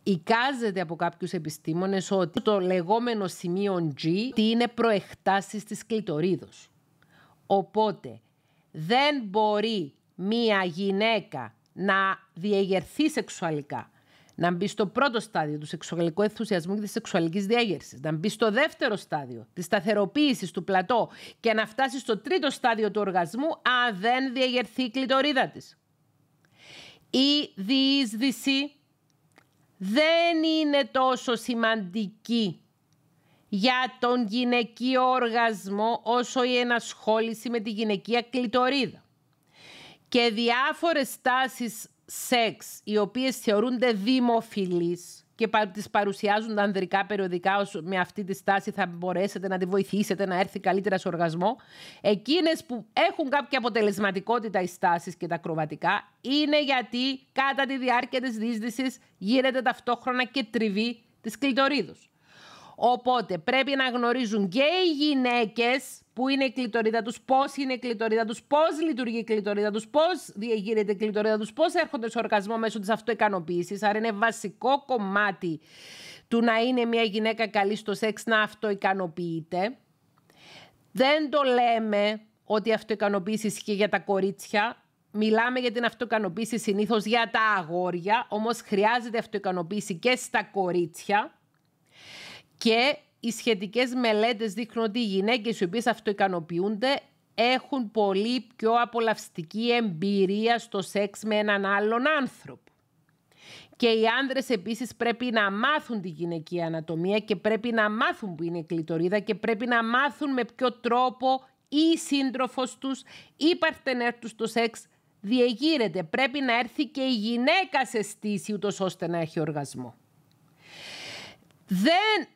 εικάζεται από κάποιους επιστήμονες ότι το λεγόμενο σημείο G είναι προεκτάσεις της κλειτορίδος. Οπότε δεν μπορεί μία γυναίκα να διεγερθεί σεξουαλικά, να μπει στο πρώτο στάδιο του σεξουαλικού ενθουσιασμού και της σεξουαλικής διέγερσης, να μπει στο δεύτερο στάδιο της σταθεροποίησης του πλατό και να φτάσει στο τρίτο στάδιο του οργασμού αν δεν διεγερθεί η κλειτορίδα της. Η διείσδυση δεν είναι τόσο σημαντική για τον γυναικείο οργασμό όσο η ενασχόληση με τη γυναικεία κλειτορίδα και διάφορες τάσεις σεξ οι οποίες θεωρούνται δημοφιλείς και τις παρουσιάζουν τα ανδρικά περιοδικά ως με αυτή τη στάση θα μπορέσετε να τη βοηθήσετε να έρθει καλύτερα σε οργασμό. Εκείνες που έχουν κάποια αποτελεσματικότητα οι στάσεις και τα κροβατικά είναι γιατί κατά τη διάρκεια της δίσδυσης γίνεται ταυτόχρονα και τριβή της κλειτορίδους. Οπότε πρέπει να γνωρίζουν και οι γυναίκες πού είναι η κλειτορίδα τους, πώς είναι η κλειτορίδα τους, πώς λειτουργεί η κλειτορίδα τους, πώς διεγείρεται η κλειτορίδα τους, πώς έρχονται σε οργασμό μέσω της αυτοικανοποίησης. Άρα είναι βασικό κομμάτι του να είναι μια γυναίκα καλή στο σεξ να αυτοικανοποιείται. Δεν το λέμε ότι η αυτοικανοποίηση ισχύει για τα κορίτσια. Μιλάμε για την αυτοικανοποίηση συνήθως για τα αγόρια, όμως χρειάζεται αυτοικανοποίηση και στα κορίτσια. Και οι σχετικές μελέτες δείχνουν ότι οι γυναίκες οι οποίες αυτοικανοποιούνται έχουν πολύ πιο απολαυστική εμπειρία στο σεξ με έναν άλλον άνθρωπο. Και οι άνδρες επίσης πρέπει να μάθουν τη γυναική ανατομία και πρέπει να μάθουν που είναι η κλειτορίδα και πρέπει να μάθουν με ποιο τρόπο ή σύντροφος τους ή παρτενέρ τους στο σεξ διεγείρεται. Πρέπει να έρθει και η γυναίκα σε στήση ούτως ώστε να έχει οργασμό. Δεν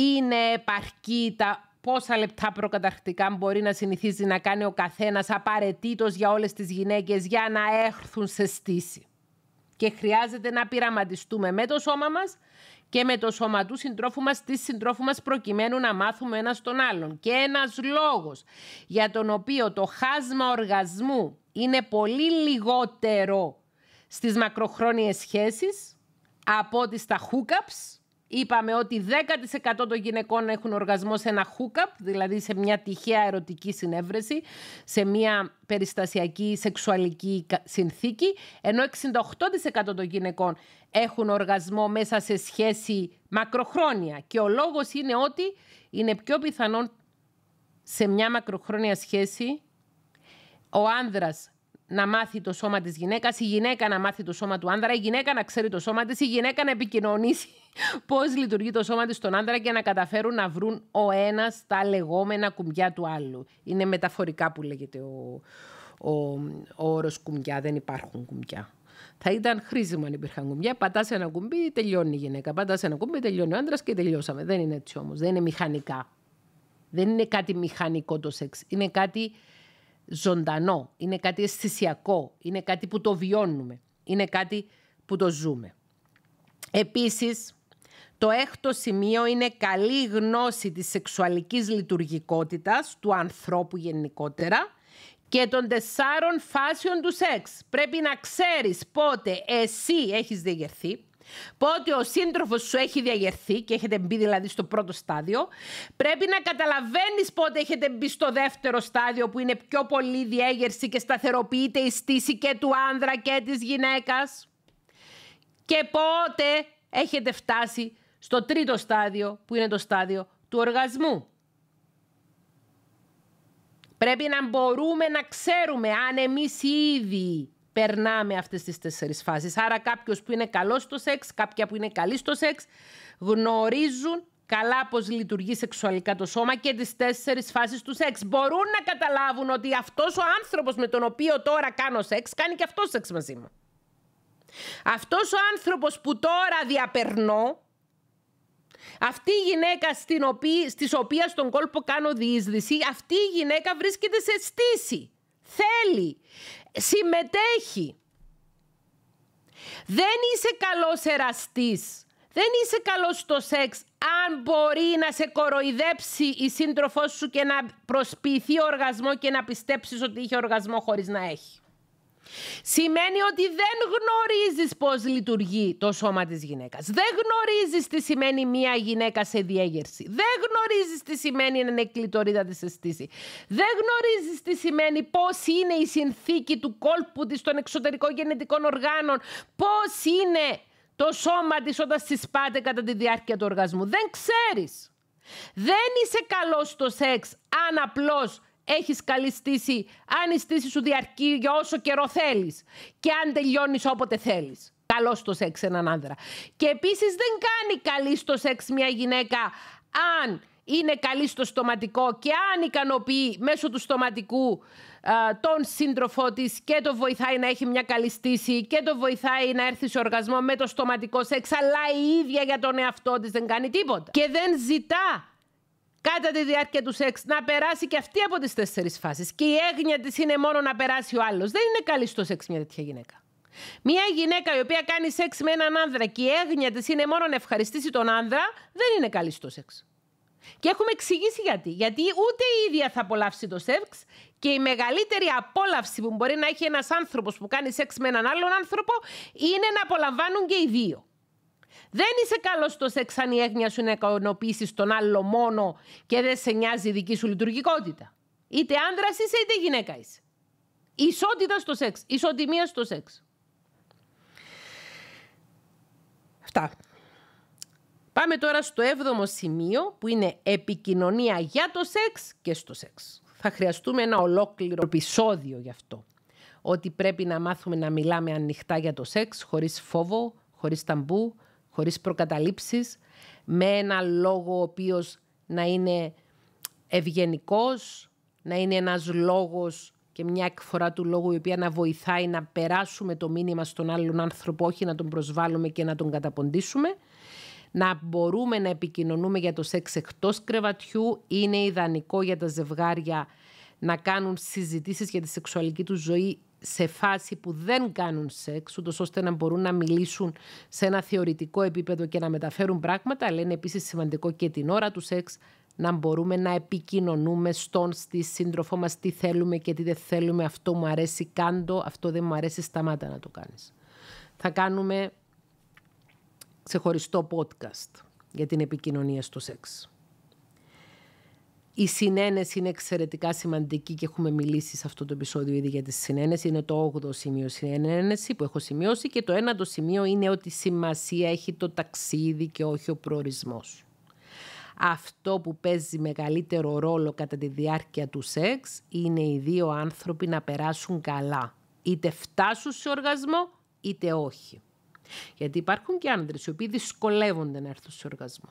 είναι επαρκή τα πόσα λεπτά προκαταρκτικά μπορεί να συνηθίζει να κάνει ο καθένας απαραίτητος για όλες τις γυναίκες για να έρθουν σε στήση. Και χρειάζεται να πειραματιστούμε με το σώμα μας και με το σώμα του συντρόφου μας, της συντρόφου μας, προκειμένου να μάθουμε ένας τον άλλον. Και ένας λόγος για τον οποίο το χάσμα οργασμού είναι πολύ λιγότερο στις μακροχρόνιες σχέσεις από ότι στα hookups είπαμε ότι 10% των γυναικών έχουν οργασμό σε ένα hookup, δηλαδή σε μια τυχαία ερωτική συνέβρεση, σε μια περιστασιακή σεξουαλική συνθήκη, ενώ 68% των γυναικών έχουν οργασμό μέσα σε σχέση μακροχρόνια. Και ο λόγος είναι ότι είναι πιο πιθανόν σε μια μακροχρόνια σχέση ο άνδρας να μάθει το σώμα της γυναίκας, η γυναίκα να μάθει το σώμα του άνδρα, η γυναίκα να ξέρει το σώμα της, η γυναίκα να επικοινωνήσει πώς λειτουργεί το σώμα της στον άνδρα και να καταφέρουν να βρουν ο ένας τα λεγόμενα κουμπιά του άλλου. Είναι μεταφορικά που λέγεται ο, ο, ο όρος κουμπιά, δεν υπάρχουν κουμπιά. Θα ήταν χρήσιμο αν υπήρχαν κουμπιά. Πατάς ένα κουμπί, τελειώνει η γυναίκα. Πατάς ένα κουμπί, τελειώνει ο άντρα και τελειώσαμε. Δεν είναι έτσι όμως. Δεν είναι μηχανικά. Δεν είναι κάτι μηχανικό το σεξ. Είναι κάτι ζωντανό, είναι κάτι αισθησιακό, είναι κάτι που το βιώνουμε, είναι κάτι που το ζούμε. Επίσης, το έκτο σημείο είναι καλή γνώση της σεξουαλικής λειτουργικότητας του ανθρώπου γενικότερα και των τεσσάρων φάσεων του σεξ. Πρέπει να ξέρεις πότε εσύ έχεις διαγερθεί, Πότε ο σύντροφος σου έχει διαγερθεί και έχετε μπει δηλαδή στο πρώτο στάδιο, πρέπει να καταλαβαίνεις πότε έχετε μπει στο δεύτερο στάδιο που είναι πιο πολύ διέγερση και σταθεροποιείται η στήση και του άνδρα και της γυναίκας και πότε έχετε φτάσει στο τρίτο στάδιο που είναι το στάδιο του οργασμού. Πρέπει να μπορούμε να ξέρουμε αν εμείς ήδη περνάμε αυτές τις τέσσερις φάσεις. Άρα κάποιος που είναι καλός στο σεξ, κάποια που είναι καλή στο σεξ, γνωρίζουν καλά πώς λειτουργεί σεξουαλικά το σώμα και τις τέσσερις φάσεις του σεξ. Μπορούν να καταλάβουν ότι αυτός ο άνθρωπος με τον οποίο τώρα κάνω σεξ, κάνει και αυτός σεξ μαζί μου. Αυτός ο άνθρωπος που τώρα διαπερνώ, αυτή η γυναίκα στην οποία, στις οποίες στον κόλπο κάνω διείσδυση, αυτή η γυναίκα βρίσκεται σε στήση. Θέλει συμμετέχει. Δεν είσαι καλός εραστής. Δεν είσαι καλός στο σεξ αν μπορεί να σε κοροϊδέψει η σύντροφός σου και να προσποιηθεί οργασμό και να πιστέψεις ότι είχε οργασμό χωρίς να έχει. Σημαίνει ότι δεν γνωρίζεις πώς λειτουργεί το σώμα της γυναίκας. Δεν γνωρίζεις τι σημαίνει μία γυναίκα σε διέγερση. Δεν γνωρίζεις τι σημαίνει να είναι κλειτορίδα της αισθήση. Δεν γνωρίζεις τι σημαίνει πώς είναι η συνθήκη του κόλπου της των εξωτερικών γενετικών οργάνων. Πώς είναι το σώμα της όταν συσπάται κατά τη διάρκεια του οργασμού. Δεν ξέρεις. Δεν είσαι καλός στο σεξ αν απλώς έχεις καλή στήση αν η στήση σου διαρκεί για όσο καιρό θέλεις και αν τελειώνεις όποτε θέλεις. Καλό στο σεξ έναν άνδρα. Και επίσης δεν κάνει καλή στο σεξ μια γυναίκα αν είναι καλή στο στοματικό και αν ικανοποιεί μέσω του στοματικού τον σύντροφό της και το βοηθάει να έχει μια καλή στήση και το βοηθάει να έρθει σε οργασμό με το στοματικό σεξ, αλλά η ίδια για τον εαυτό της δεν κάνει τίποτα. Και δεν ζητά κατά τη διάρκεια του σεξ να περάσει και αυτή από τις τέσσερις φάσεις. Και η έγνοια της είναι μόνο να περάσει ο άλλος. Δεν είναι καλή στο σεξ μια τέτοια γυναίκα. Μια γυναίκα η οποία κάνει σεξ με έναν άνδρα και η έγνοια της είναι μόνο να ευχαριστήσει τον άνδρα, δεν είναι καλή στο σεξ. Και έχουμε εξηγήσει γιατί. Γιατί ούτε η ίδια θα απολαύσει το σεξ και η μεγαλύτερη απόλαυση που μπορεί να έχει ένας άνθρωπος που κάνει σεξ με έναν άλλον άνθρωπο είναι να απολαμβάνουν και οι δύο. Δεν είσαι καλός στο σεξ αν η έγνοια σου είναι να ικανοποιήσει τον άλλο μόνο και δεν σε νοιάζει η δική σου λειτουργικότητα. Είτε άντρας είσαι είτε γυναίκα είσαι. Ισότητα στο σεξ. Ισοτιμία στο σεξ. Αυτά. Πάμε τώρα στο έβδομο σημείο που είναι επικοινωνία για το σεξ και στο σεξ. Θα χρειαστούμε ένα ολόκληρο επεισόδιο γι' αυτό. Ότι πρέπει να μάθουμε να μιλάμε ανοιχτά για το σεξ, χωρίς φόβο, χωρίς ταμπού, χωρίς προκαταλήψεις, με ένα λόγο ο οποίος να είναι ευγενικός, να είναι ένας λόγος και μια εκφορά του λόγου η οποία να βοηθάει να περάσουμε το μήνυμα στον άλλον άνθρωπο, όχι να τον προσβάλλουμε και να τον καταποντήσουμε. Να μπορούμε να επικοινωνούμε για το σεξ εκτός κρεβατιού είναι ιδανικό για τα ζευγάρια να κάνουν συζητήσεις για τη σεξουαλική τους ζωή σε φάση που δεν κάνουν σεξ, ούτως ώστε να μπορούν να μιλήσουν σε ένα θεωρητικό επίπεδο και να μεταφέρουν πράγματα, αλλά είναι επίσης σημαντικό και την ώρα του σεξ να μπορούμε να επικοινωνούμε στον στη σύντροφό μας τι θέλουμε και τι δεν θέλουμε, αυτό μου αρέσει κάντο, αυτό δεν μου αρέσει σταμάτα να το κάνεις. Θα κάνουμε ξεχωριστό podcast για την επικοινωνία στο σεξ. Η συνένεση είναι εξαιρετικά σημαντική και έχουμε μιλήσει σε αυτό το επεισόδιο ήδη για τη συνένεση. Είναι το 8ο σημείο συνένεση που έχω σημειώσει και το ένατο σημείο είναι ότι σημασία έχει το ταξίδι και όχι ο προορισμός. Αυτό που παίζει μεγαλύτερο ρόλο κατά τη διάρκεια του σεξ είναι οι δύο άνθρωποι να περάσουν καλά. Είτε φτάσουν σε οργασμό είτε όχι. Γιατί υπάρχουν και άνδρες οι οποίοι δυσκολεύονται να έρθουν σε οργασμό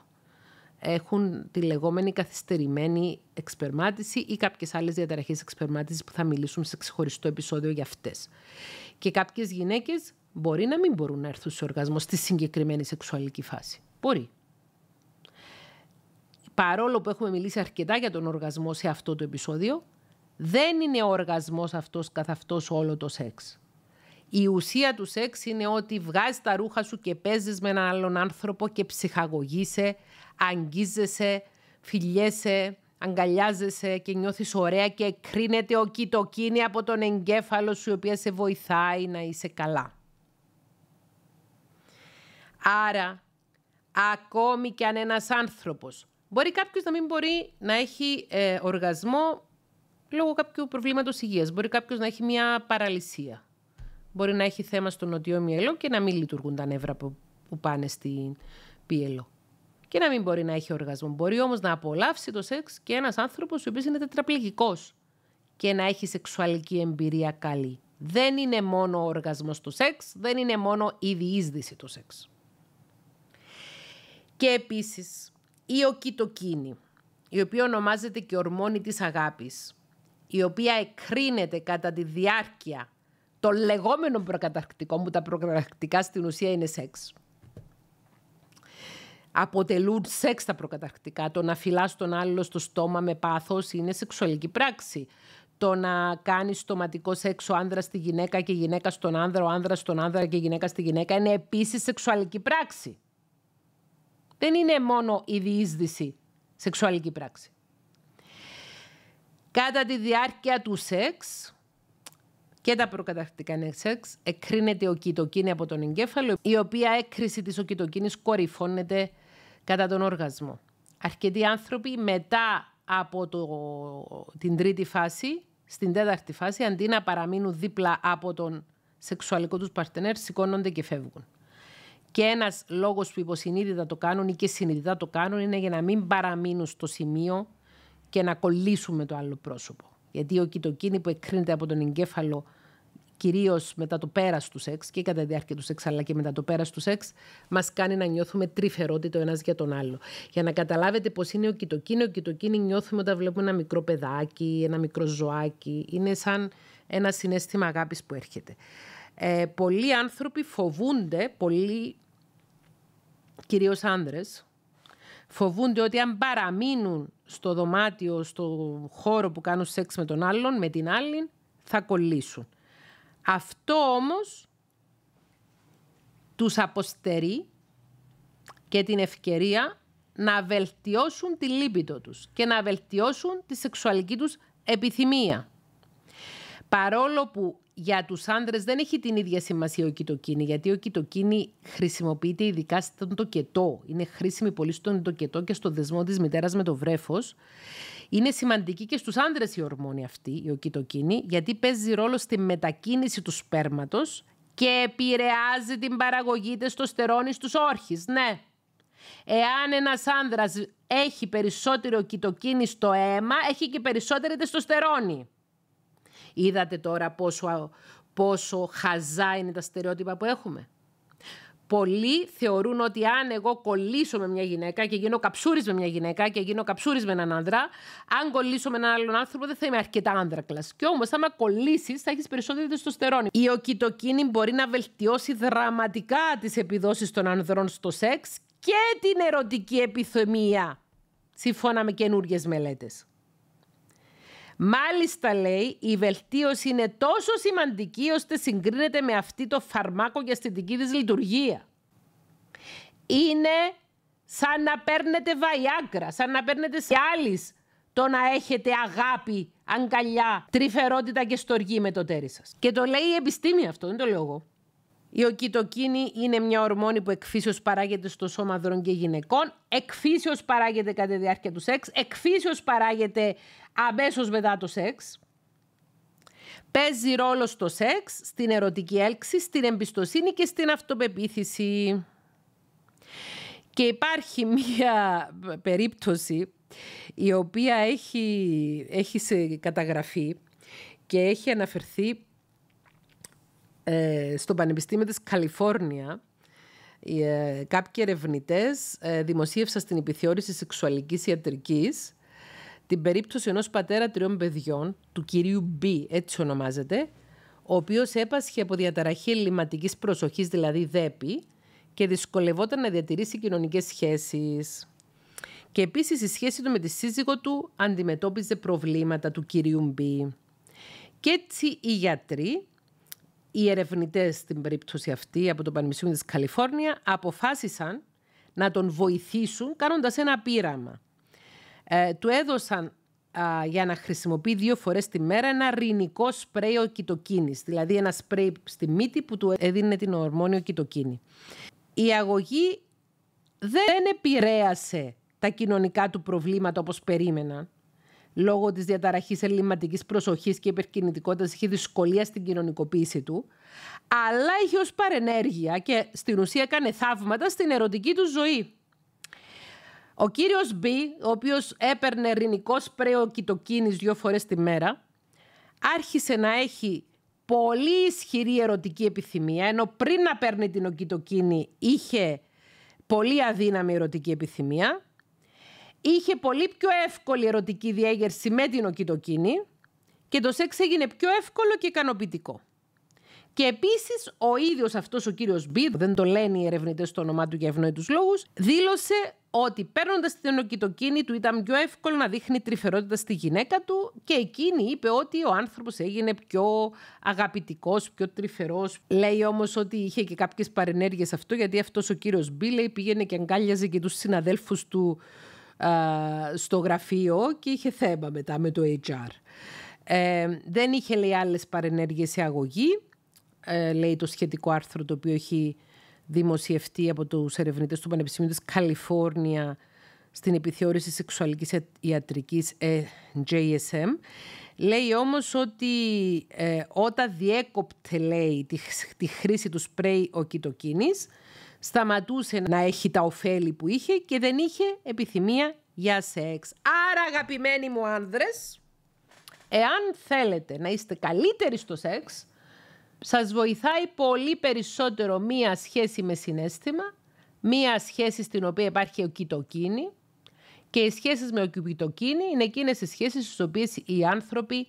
έχουν τη λεγόμενη καθυστερημένη εξπερμάτιση ή κάποιες άλλες διαταραχές εξπερμάτισης που θα μιλήσουμε σε ξεχωριστό επεισόδιο για αυτές. Και κάποιες γυναίκες μπορεί να μην μπορούν να έρθουν σε οργασμό στη συγκεκριμένη σεξουαλική φάση. Μπορεί. Παρόλο που έχουμε μιλήσει αρκετά για τον οργασμό σε αυτό το επεισόδιο, δεν είναι ο οργασμός αυτός καθ' αυτός όλο το σεξ. Η ουσία τους σεξ είναι ότι βγάζεις τα ρούχα σου και παίζεις με έναν άλλον άνθρωπο και ψυχαγωγείσαι, αγγίζεσαι, φιλιέσαι, αγκαλιάζεσαι και νιώθεις ωραία και κρίνεται ο κοιτοκίνη από τον εγκέφαλο σου η οποία σε βοηθάει να είσαι καλά. Άρα, ακόμη και αν ένας άνθρωπος μπορεί κάποιος να μην μπορεί να έχει ε, οργασμό λόγω κάποιου προβλήματος υγείας, μπορεί κάποιος να έχει μια παραλυσία, μπορεί να έχει θέμα στο νοτιό μυελό και να μην λειτουργούν τα νεύρα που, που πάνε στην πίελο και να μην μπορεί να έχει οργασμό. Μπορεί όμως να απολαύσει το σεξ και ένας άνθρωπος ο οποίος είναι τετραπληγικός και να έχει σεξουαλική εμπειρία καλή. Δεν είναι μόνο ο οργασμός του σεξ, δεν είναι μόνο η διείσδυση του σεξ. Και επίσης η οκιτοκίνη, η οποία ονομάζεται και ορμόνη της αγάπης, η οποία εκρίνεται κατά τη διάρκεια των λεγόμενων προκαταρκτικών, που τα προκαταρκτικά στην ουσία είναι σεξ αποτελούν σεξ τα προκαταρκτικά. Το να φυλάς τον άλλο στο στόμα με πάθος είναι σεξουαλική πράξη. Το να κάνεις στοματικό σεξ ο άνδρας στη γυναίκα και η γυναίκα στον άνδρα, ο άνδρας στον άνδρα και η γυναίκα στη γυναίκα είναι επίσης σεξουαλική πράξη. Δεν είναι μόνο η διείσδυση σεξουαλική πράξη. Κατά τη διάρκεια του σεξ, και τα προκαταρκτικά είναι σεξ, εκρίνεται ο κοιτοκίνη από τον εγκέφαλο, η οποία έκρηση της οκυτοκίνης κορυφώνεται κατά τον οργασμό. Αρκετοί άνθρωποι μετά από το, την τρίτη φάση, στην τέταρτη φάση, αντί να παραμείνουν δίπλα από τον σεξουαλικό τους παρτενέρ, σηκώνονται και φεύγουν. Και ένας λόγος που υποσυνείδητα το κάνουν ή και συνειδητά το κάνουν είναι για να μην παραμείνουν στο σημείο και να κολλήσουν με το άλλο πρόσωπο. Γιατί ο κοιτοκίνη που εκκρίνεται από τον εγκέφαλο κυρίως μετά το πέρας του σεξ και κατά τη διάρκεια του σεξ, αλλά και μετά το πέρας του σεξ, μας κάνει να νιώθουμε τρυφερότητα ο ένας για τον άλλο. Για να καταλάβετε πώς είναι ο κοιτοκίνη, ο κοιτοκίνη νιώθουμε όταν βλέπουμε ένα μικρό παιδάκι, ένα μικρό ζωάκι. Είναι σαν ένα συνέστημα αγάπης που έρχεται. Ε, πολλοί άνθρωποι φοβούνται, πολλοί κυρίως άνδρες, φοβούνται ότι αν παραμείνουν στο δωμάτιο, στο χώρο που κάνουν σεξ με τον άλλον, με την άλλη, θα κολλήσουν. Αυτό όμως τους αποστερεί και την ευκαιρία να βελτιώσουν τη λύπητο τους και να βελτιώσουν τη σεξουαλική τους επιθυμία. Παρόλο που για τους άντρες δεν έχει την ίδια σημασία ο κοιτοκίνη, γιατί ο κοιτοκίνη χρησιμοποιείται ειδικά στον τοκετό. Είναι χρήσιμη πολύ στον τοκετό και στο δεσμό της μητέρας με το βρέφος. Είναι σημαντική και στους άντρες η ορμόνη αυτή, η οκυτοκίνη, γιατί παίζει ρόλο στη μετακίνηση του σπέρματος και επηρεάζει την παραγωγή τεστοστερόνη στους όρχες. Ναι. Εάν ένας άνδρας έχει περισσότερο οκυτοκίνη στο αίμα, έχει και περισσότερη τεστοστερόνη. Είδατε τώρα πόσο, πόσο χαζά είναι τα στερεότυπα που έχουμε; Πολλοί θεωρούν ότι αν εγώ κολλήσω με μια γυναίκα και γίνω καψούρης με μια γυναίκα και γίνω καψούρης με έναν άντρα, αν κολλήσω με έναν άλλον άνθρωπο δεν θα είμαι αρκετά άνδρακλας. Και όμως, άμα κολλήσεις, θα έχεις περισσότερη τεστοστερόνη. Η οκυτοκίνη μπορεί να βελτιώσει δραματικά τις επιδόσεις των ανδρών στο σεξ και την ερωτική επιθυμία, σύμφωνα με καινούριε μελέτες. Μάλιστα λέει, η βελτίωση είναι τόσο σημαντική ώστε συγκρίνεται με αυτή το φαρμάκο για αισθητική της λειτουργία. Είναι σαν να παίρνετε βαϊάγκρα, σαν να παίρνετε σε άλλης το να έχετε αγάπη, αγκαλιά, τρυφερότητα και στοργή με το τέρι σας. Και το λέει η επιστήμη αυτό, δεν το λέω εγώ. Η οκυτοκίνη είναι μια ορμόνη που εκφύσεως παράγεται στο σώμα ανδρών και γυναικών, εκφύσεως παράγεται κατά τη διάρκεια του σεξ, εκφύσεως παράγεται αμέσως μετά το σεξ. Παίζει ρόλο στο σεξ, στην ερωτική έλξη, στην εμπιστοσύνη και στην αυτοπεποίθηση. Και υπάρχει μία περίπτωση η οποία έχει, έχει σε καταγραφεί και έχει αναφερθεί ε, στο Πανεπιστήμιο της Καλιφόρνια ε, κάποιοι ερευνητές ε, δημοσίευσαν στην επιθεώρηση σεξουαλικής ιατρικής την περίπτωση ενός πατέρα τριών παιδιών, του κυρίου B, έτσι ονομάζεται, ο οποίος έπασχε από διαταραχή ελληματικής προσοχής, δηλαδή δέπη, και δυσκολευόταν να διατηρήσει κοινωνικές σχέσεις. Και επίσης η σχέση του με τη σύζυγο του αντιμετώπιζε προβλήματα του κυρίου B. Και έτσι οι γιατροί, οι ερευνητές στην περίπτωση αυτή από το Πανεπιστήμιο της Καλιφόρνια, αποφάσισαν να τον βοηθήσουν κάνοντας ένα πείραμα. Ε, του έδωσαν για να χρησιμοποιεί δύο φορές τη μέρα ένα ρινικό σπρέι οκυτοκίνης, δηλαδή ένα σπρέι στη μύτη που του έδινε την ορμόνιο οκυτοκίνη. Η αγωγή δεν επηρέασε τα κοινωνικά του προβλήματα όπως περίμεναν. Λόγω της διαταραχής ελληματικής προσοχής και υπερκινητικότητας είχε δυσκολία στην κοινωνικοποίηση του, αλλά είχε ως παρενέργεια και στην ουσία έκανε θαύματα στην ερωτική του ζωή. Ο κύριος B, ο οποίος έπαιρνε ρινικό σπρέο κοιτοκίνης δύο φορές τη μέρα, άρχισε να έχει πολύ ισχυρή ερωτική επιθυμία, ενώ πριν να παίρνει την οκυτοκίνη είχε πολύ αδύναμη ερωτική επιθυμία, είχε πολύ πιο εύκολη ερωτική διέγερση με την οκυτοκίνη και το σεξ έγινε πιο εύκολο και ικανοποιητικό. Και επίσης ο ίδιος αυτός ο κύριος Μπι, δεν το λένε οι ερευνητές στο όνομά του για ευνόητους λόγους, δήλωσε ότι παίρνοντας την οκυτοκίνη του ήταν πιο εύκολο να δείχνει τρυφερότητα στη γυναίκα του και εκείνη είπε ότι ο άνθρωπος έγινε πιο αγαπητικός, πιο τρυφερός. Λέει όμως ότι είχε και κάποιες παρενέργειες αυτό, γιατί αυτός ο κύριος Μπι λέει πήγαινε και αγκάλιαζε και τους συναδέλφους του α, στο γραφείο και είχε θέμα μετά με το HR. Ε, δεν είχε λέει άλλες παρενέργειες σε αγωγή ε, λέει το σχετικό άρθρο το οποίο έχει δημοσιευτεί από τους ερευνητές του Πανεπιστημίου της Καλιφόρνια στην επιθεώρηση σεξουαλικής ιατρικής ε, JSM. Λέει όμως ότι ε, όταν διέκοπτε λέει τη, τη χρήση του σπρέι ο κοιτοκίνης σταματούσε να έχει τα ωφέλη που είχε και δεν είχε επιθυμία για σεξ. Άρα αγαπημένοι μου άνδρες, εάν θέλετε να είστε καλύτεροι στο σεξ, σας βοηθάει πολύ περισσότερο μία σχέση με συνέστημα, μία σχέση στην οποία υπάρχει ο κοιτοκίνη και οι σχέσεις με ο κοιτοκίνη είναι εκείνες οι σχέσεις στις οποίες οι άνθρωποι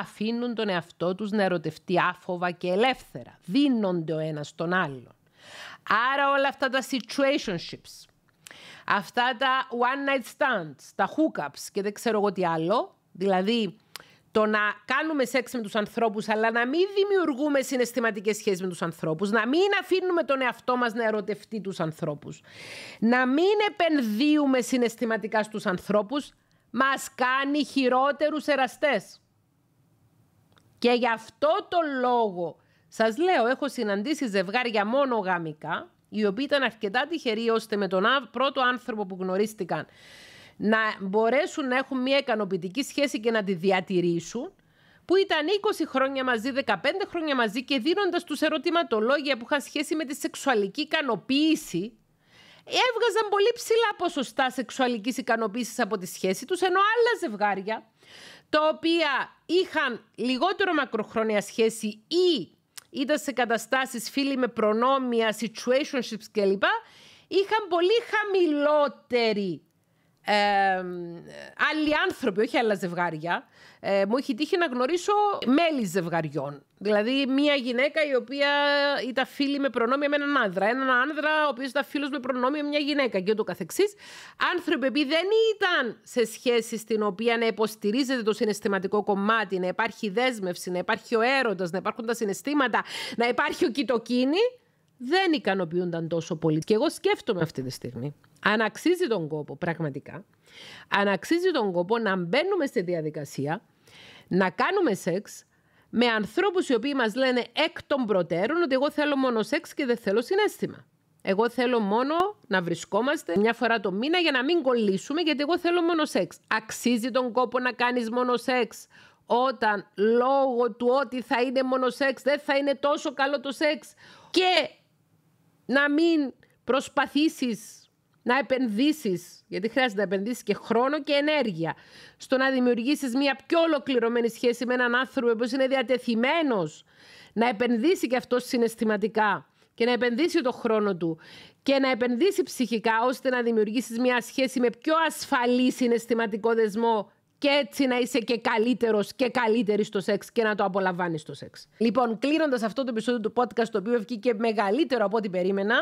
αφήνουν τον εαυτό τους να ερωτευτεί άφοβα και ελεύθερα. Δίνονται ο ένας τον άλλον. Άρα όλα αυτά τα situationships, αυτά τα one night stands, τα hookups και δεν ξέρω εγώ τι άλλο, δηλαδή το να κάνουμε σεξ με τους ανθρώπους, αλλά να μην δημιουργούμε συναισθηματικές σχέσεις με τους ανθρώπους, να μην αφήνουμε τον εαυτό μας να ερωτευτεί τους ανθρώπους, να μην επενδύουμε συναισθηματικά στους ανθρώπους, μας κάνει χειρότερους εραστές. Και γι' αυτό το λόγο, σας λέω, έχω συναντήσει ζευγάρια μόνο γαμικά, οι οποίοι ήταν αρκετά τυχεροί ώστε με τον πρώτο άνθρωπο που γνωρίστηκαν να μπορέσουν να έχουν μια ικανοποιητική σχέση και να τη διατηρήσουν, που ήταν 20 χρόνια μαζί, 15 χρόνια μαζί και δίνοντας τους ερωτηματολόγια που είχαν σχέση με τη σεξουαλική ικανοποίηση, έβγαζαν πολύ ψηλά ποσοστά σεξουαλικής ικανοποίησης από τη σχέση τους, ενώ άλλα ζευγάρια, τα οποία είχαν λιγότερο μακροχρόνια σχέση ή ήταν σε καταστάσεις φίλοι με προνόμια, situationships κλπ. Είχαν πολύ χαμηλότερη ε, άλλοι άνθρωποι, όχι άλλα ζευγάρια, ε, μου έχει τύχει να γνωρίσω μέλη ζευγαριών. Δηλαδή, μία γυναίκα η οποία ήταν φίλη με προνόμια με έναν άνδρα. Έναν άνδρα ο οποίος ήταν φίλος με προνόμια με μια γυναίκα και ούτω καθεξής. Άνθρωποι που δεν ήταν σε σχέση στην οποία να υποστηρίζεται το συναισθηματικό κομμάτι, να υπάρχει δέσμευση, να υπάρχει ο έρωτας, να υπάρχουν τα συναισθήματα, να υπάρχει ο κοιτοκίνη, δεν ικανοποιούνταν τόσο πολύ. Και εγώ σκέφτομαι αυτή τη στιγμή αν αξίζει τον κόπο πραγματικά, αν αξίζει τον κόπο να μπαίνουμε στη διαδικασία, να κάνουμε σεξ με ανθρώπους οι οποίοι μας λένε εκ των προτέρων ότι εγώ θέλω μόνο σεξ και δεν θέλω συνέστημα. Εγώ θέλω μόνο να βρισκόμαστε μια φορά το μήνα για να μην κολλήσουμε γιατί εγώ θέλω μόνο σεξ. Αξίζει τον κόπο να κάνεις μόνο σεξ όταν λόγω του ότι θα είναι μόνο σεξ δεν θα είναι τόσο καλό το σεξ και να μην προσπαθήσεις να επενδύσεις, γιατί χρειάζεται να επενδύσεις και χρόνο και ενέργεια, στο να δημιουργήσεις μια πιο ολοκληρωμένη σχέση με έναν άνθρωπο που είναι διατεθειμένος να επενδύσει και αυτό συναισθηματικά και να επενδύσει το χρόνο του και να επενδύσει ψυχικά ώστε να δημιουργήσεις μια σχέση με πιο ασφαλή συναισθηματικό δεσμό και έτσι να είσαι και καλύτερος και καλύτερη στο σεξ και να το απολαμβάνεις το σεξ. Λοιπόν, κλείνοντας αυτό το επεισόδιο του podcast, το οποίο βγήκε μεγαλύτερο από ό,τι περίμενα,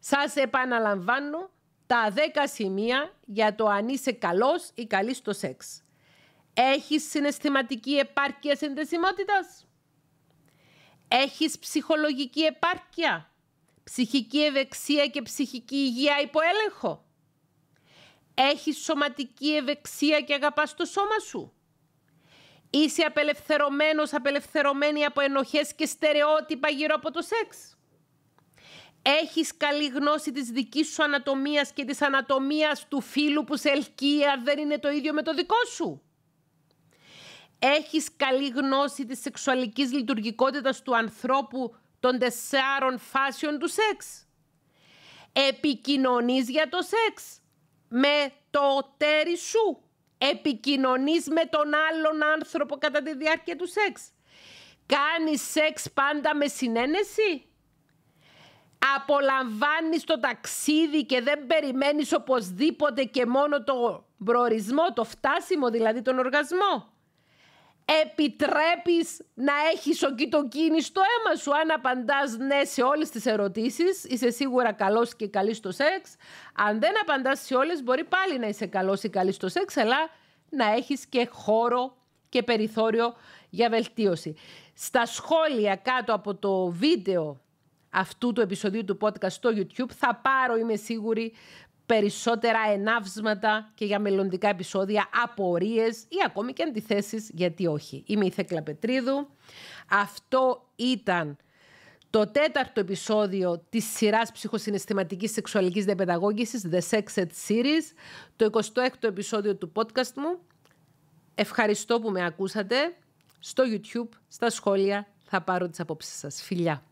σας επαναλαμβάνω τα 10 σημεία για το αν είσαι καλός ή καλής στο σεξ. Έχεις συναισθηματική επάρκεια συνδεσιμότητας; Έχεις ψυχολογική επάρκεια, ψυχική ευεξία και ψυχική υγεία υπό έλεγχο; Έχεις σωματική ευεξία και αγαπάς το σώμα σου; Είσαι απελευθερωμένος, απελευθερωμένη από ενοχές και στερεότυπα γύρω από το σεξ; Έχεις καλή γνώση της δικής σου ανατομίας και της ανατομίας του φίλου που σε ελκύει αν δεν είναι το ίδιο με το δικό σου; Έχεις καλή γνώση της σεξουαλικής λειτουργικότητας του ανθρώπου των τεσσάρων φάσεων του σεξ; Επικοινωνείς για το σεξ με το τέρι σου; Επικοινωνείς με τον άλλον άνθρωπο κατά τη διάρκεια του σεξ; Κάνεις σεξ πάντα με συνένεση; Απολαμβάνεις το ταξίδι και δεν περιμένεις οπωσδήποτε και μόνο το προορισμό, το φτάσιμο δηλαδή τον οργασμό επιτρέπεις να έχεις οκιτοκίνη στο αίμα σου. Αν απαντάς ναι σε όλες τις ερωτήσεις, είσαι σίγουρα καλός και καλής στο σεξ. Αν δεν απαντάς σε όλες, μπορεί πάλι να είσαι καλός ή καλής στο σεξ, αλλά να έχεις και χώρο και περιθώριο για βελτίωση. Στα σχόλια κάτω από το βίντεο αυτού του επεισοδίου του podcast στο YouTube θα πάρω, είμαι σίγουρη, περισσότερα ενάυσματα και για μελλοντικά επεισόδια, απορίες ή ακόμη και αντιθέσεις, γιατί όχι. Είμαι η Θέκλα Πετρίδου. Αυτό ήταν το τέταρτο επεισόδιο της σειράς ψυχοσυναισθηματικής σεξουαλικής διαπαιδαγώγησης The Sex Ed Series, το 26ο επεισόδιο του podcast μου. Ευχαριστώ που με ακούσατε. Στο YouTube, στα σχόλια, θα πάρω τις απόψεις σας. Φιλιά.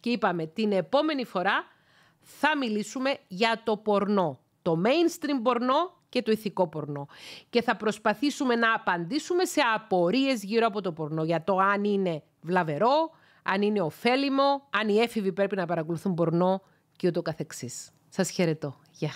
Και είπαμε την επόμενη φορά θα μιλήσουμε για το πορνό. Το mainstream πορνό και το ηθικό πορνό. Και θα προσπαθήσουμε να απαντήσουμε σε απορίες γύρω από το πορνό. Για το αν είναι βλαβερό, αν είναι ωφέλιμο, αν οι έφηβοι πρέπει να παρακολουθούν πορνό και ούτω καθεξής. Σας χαιρετώ. Γεια.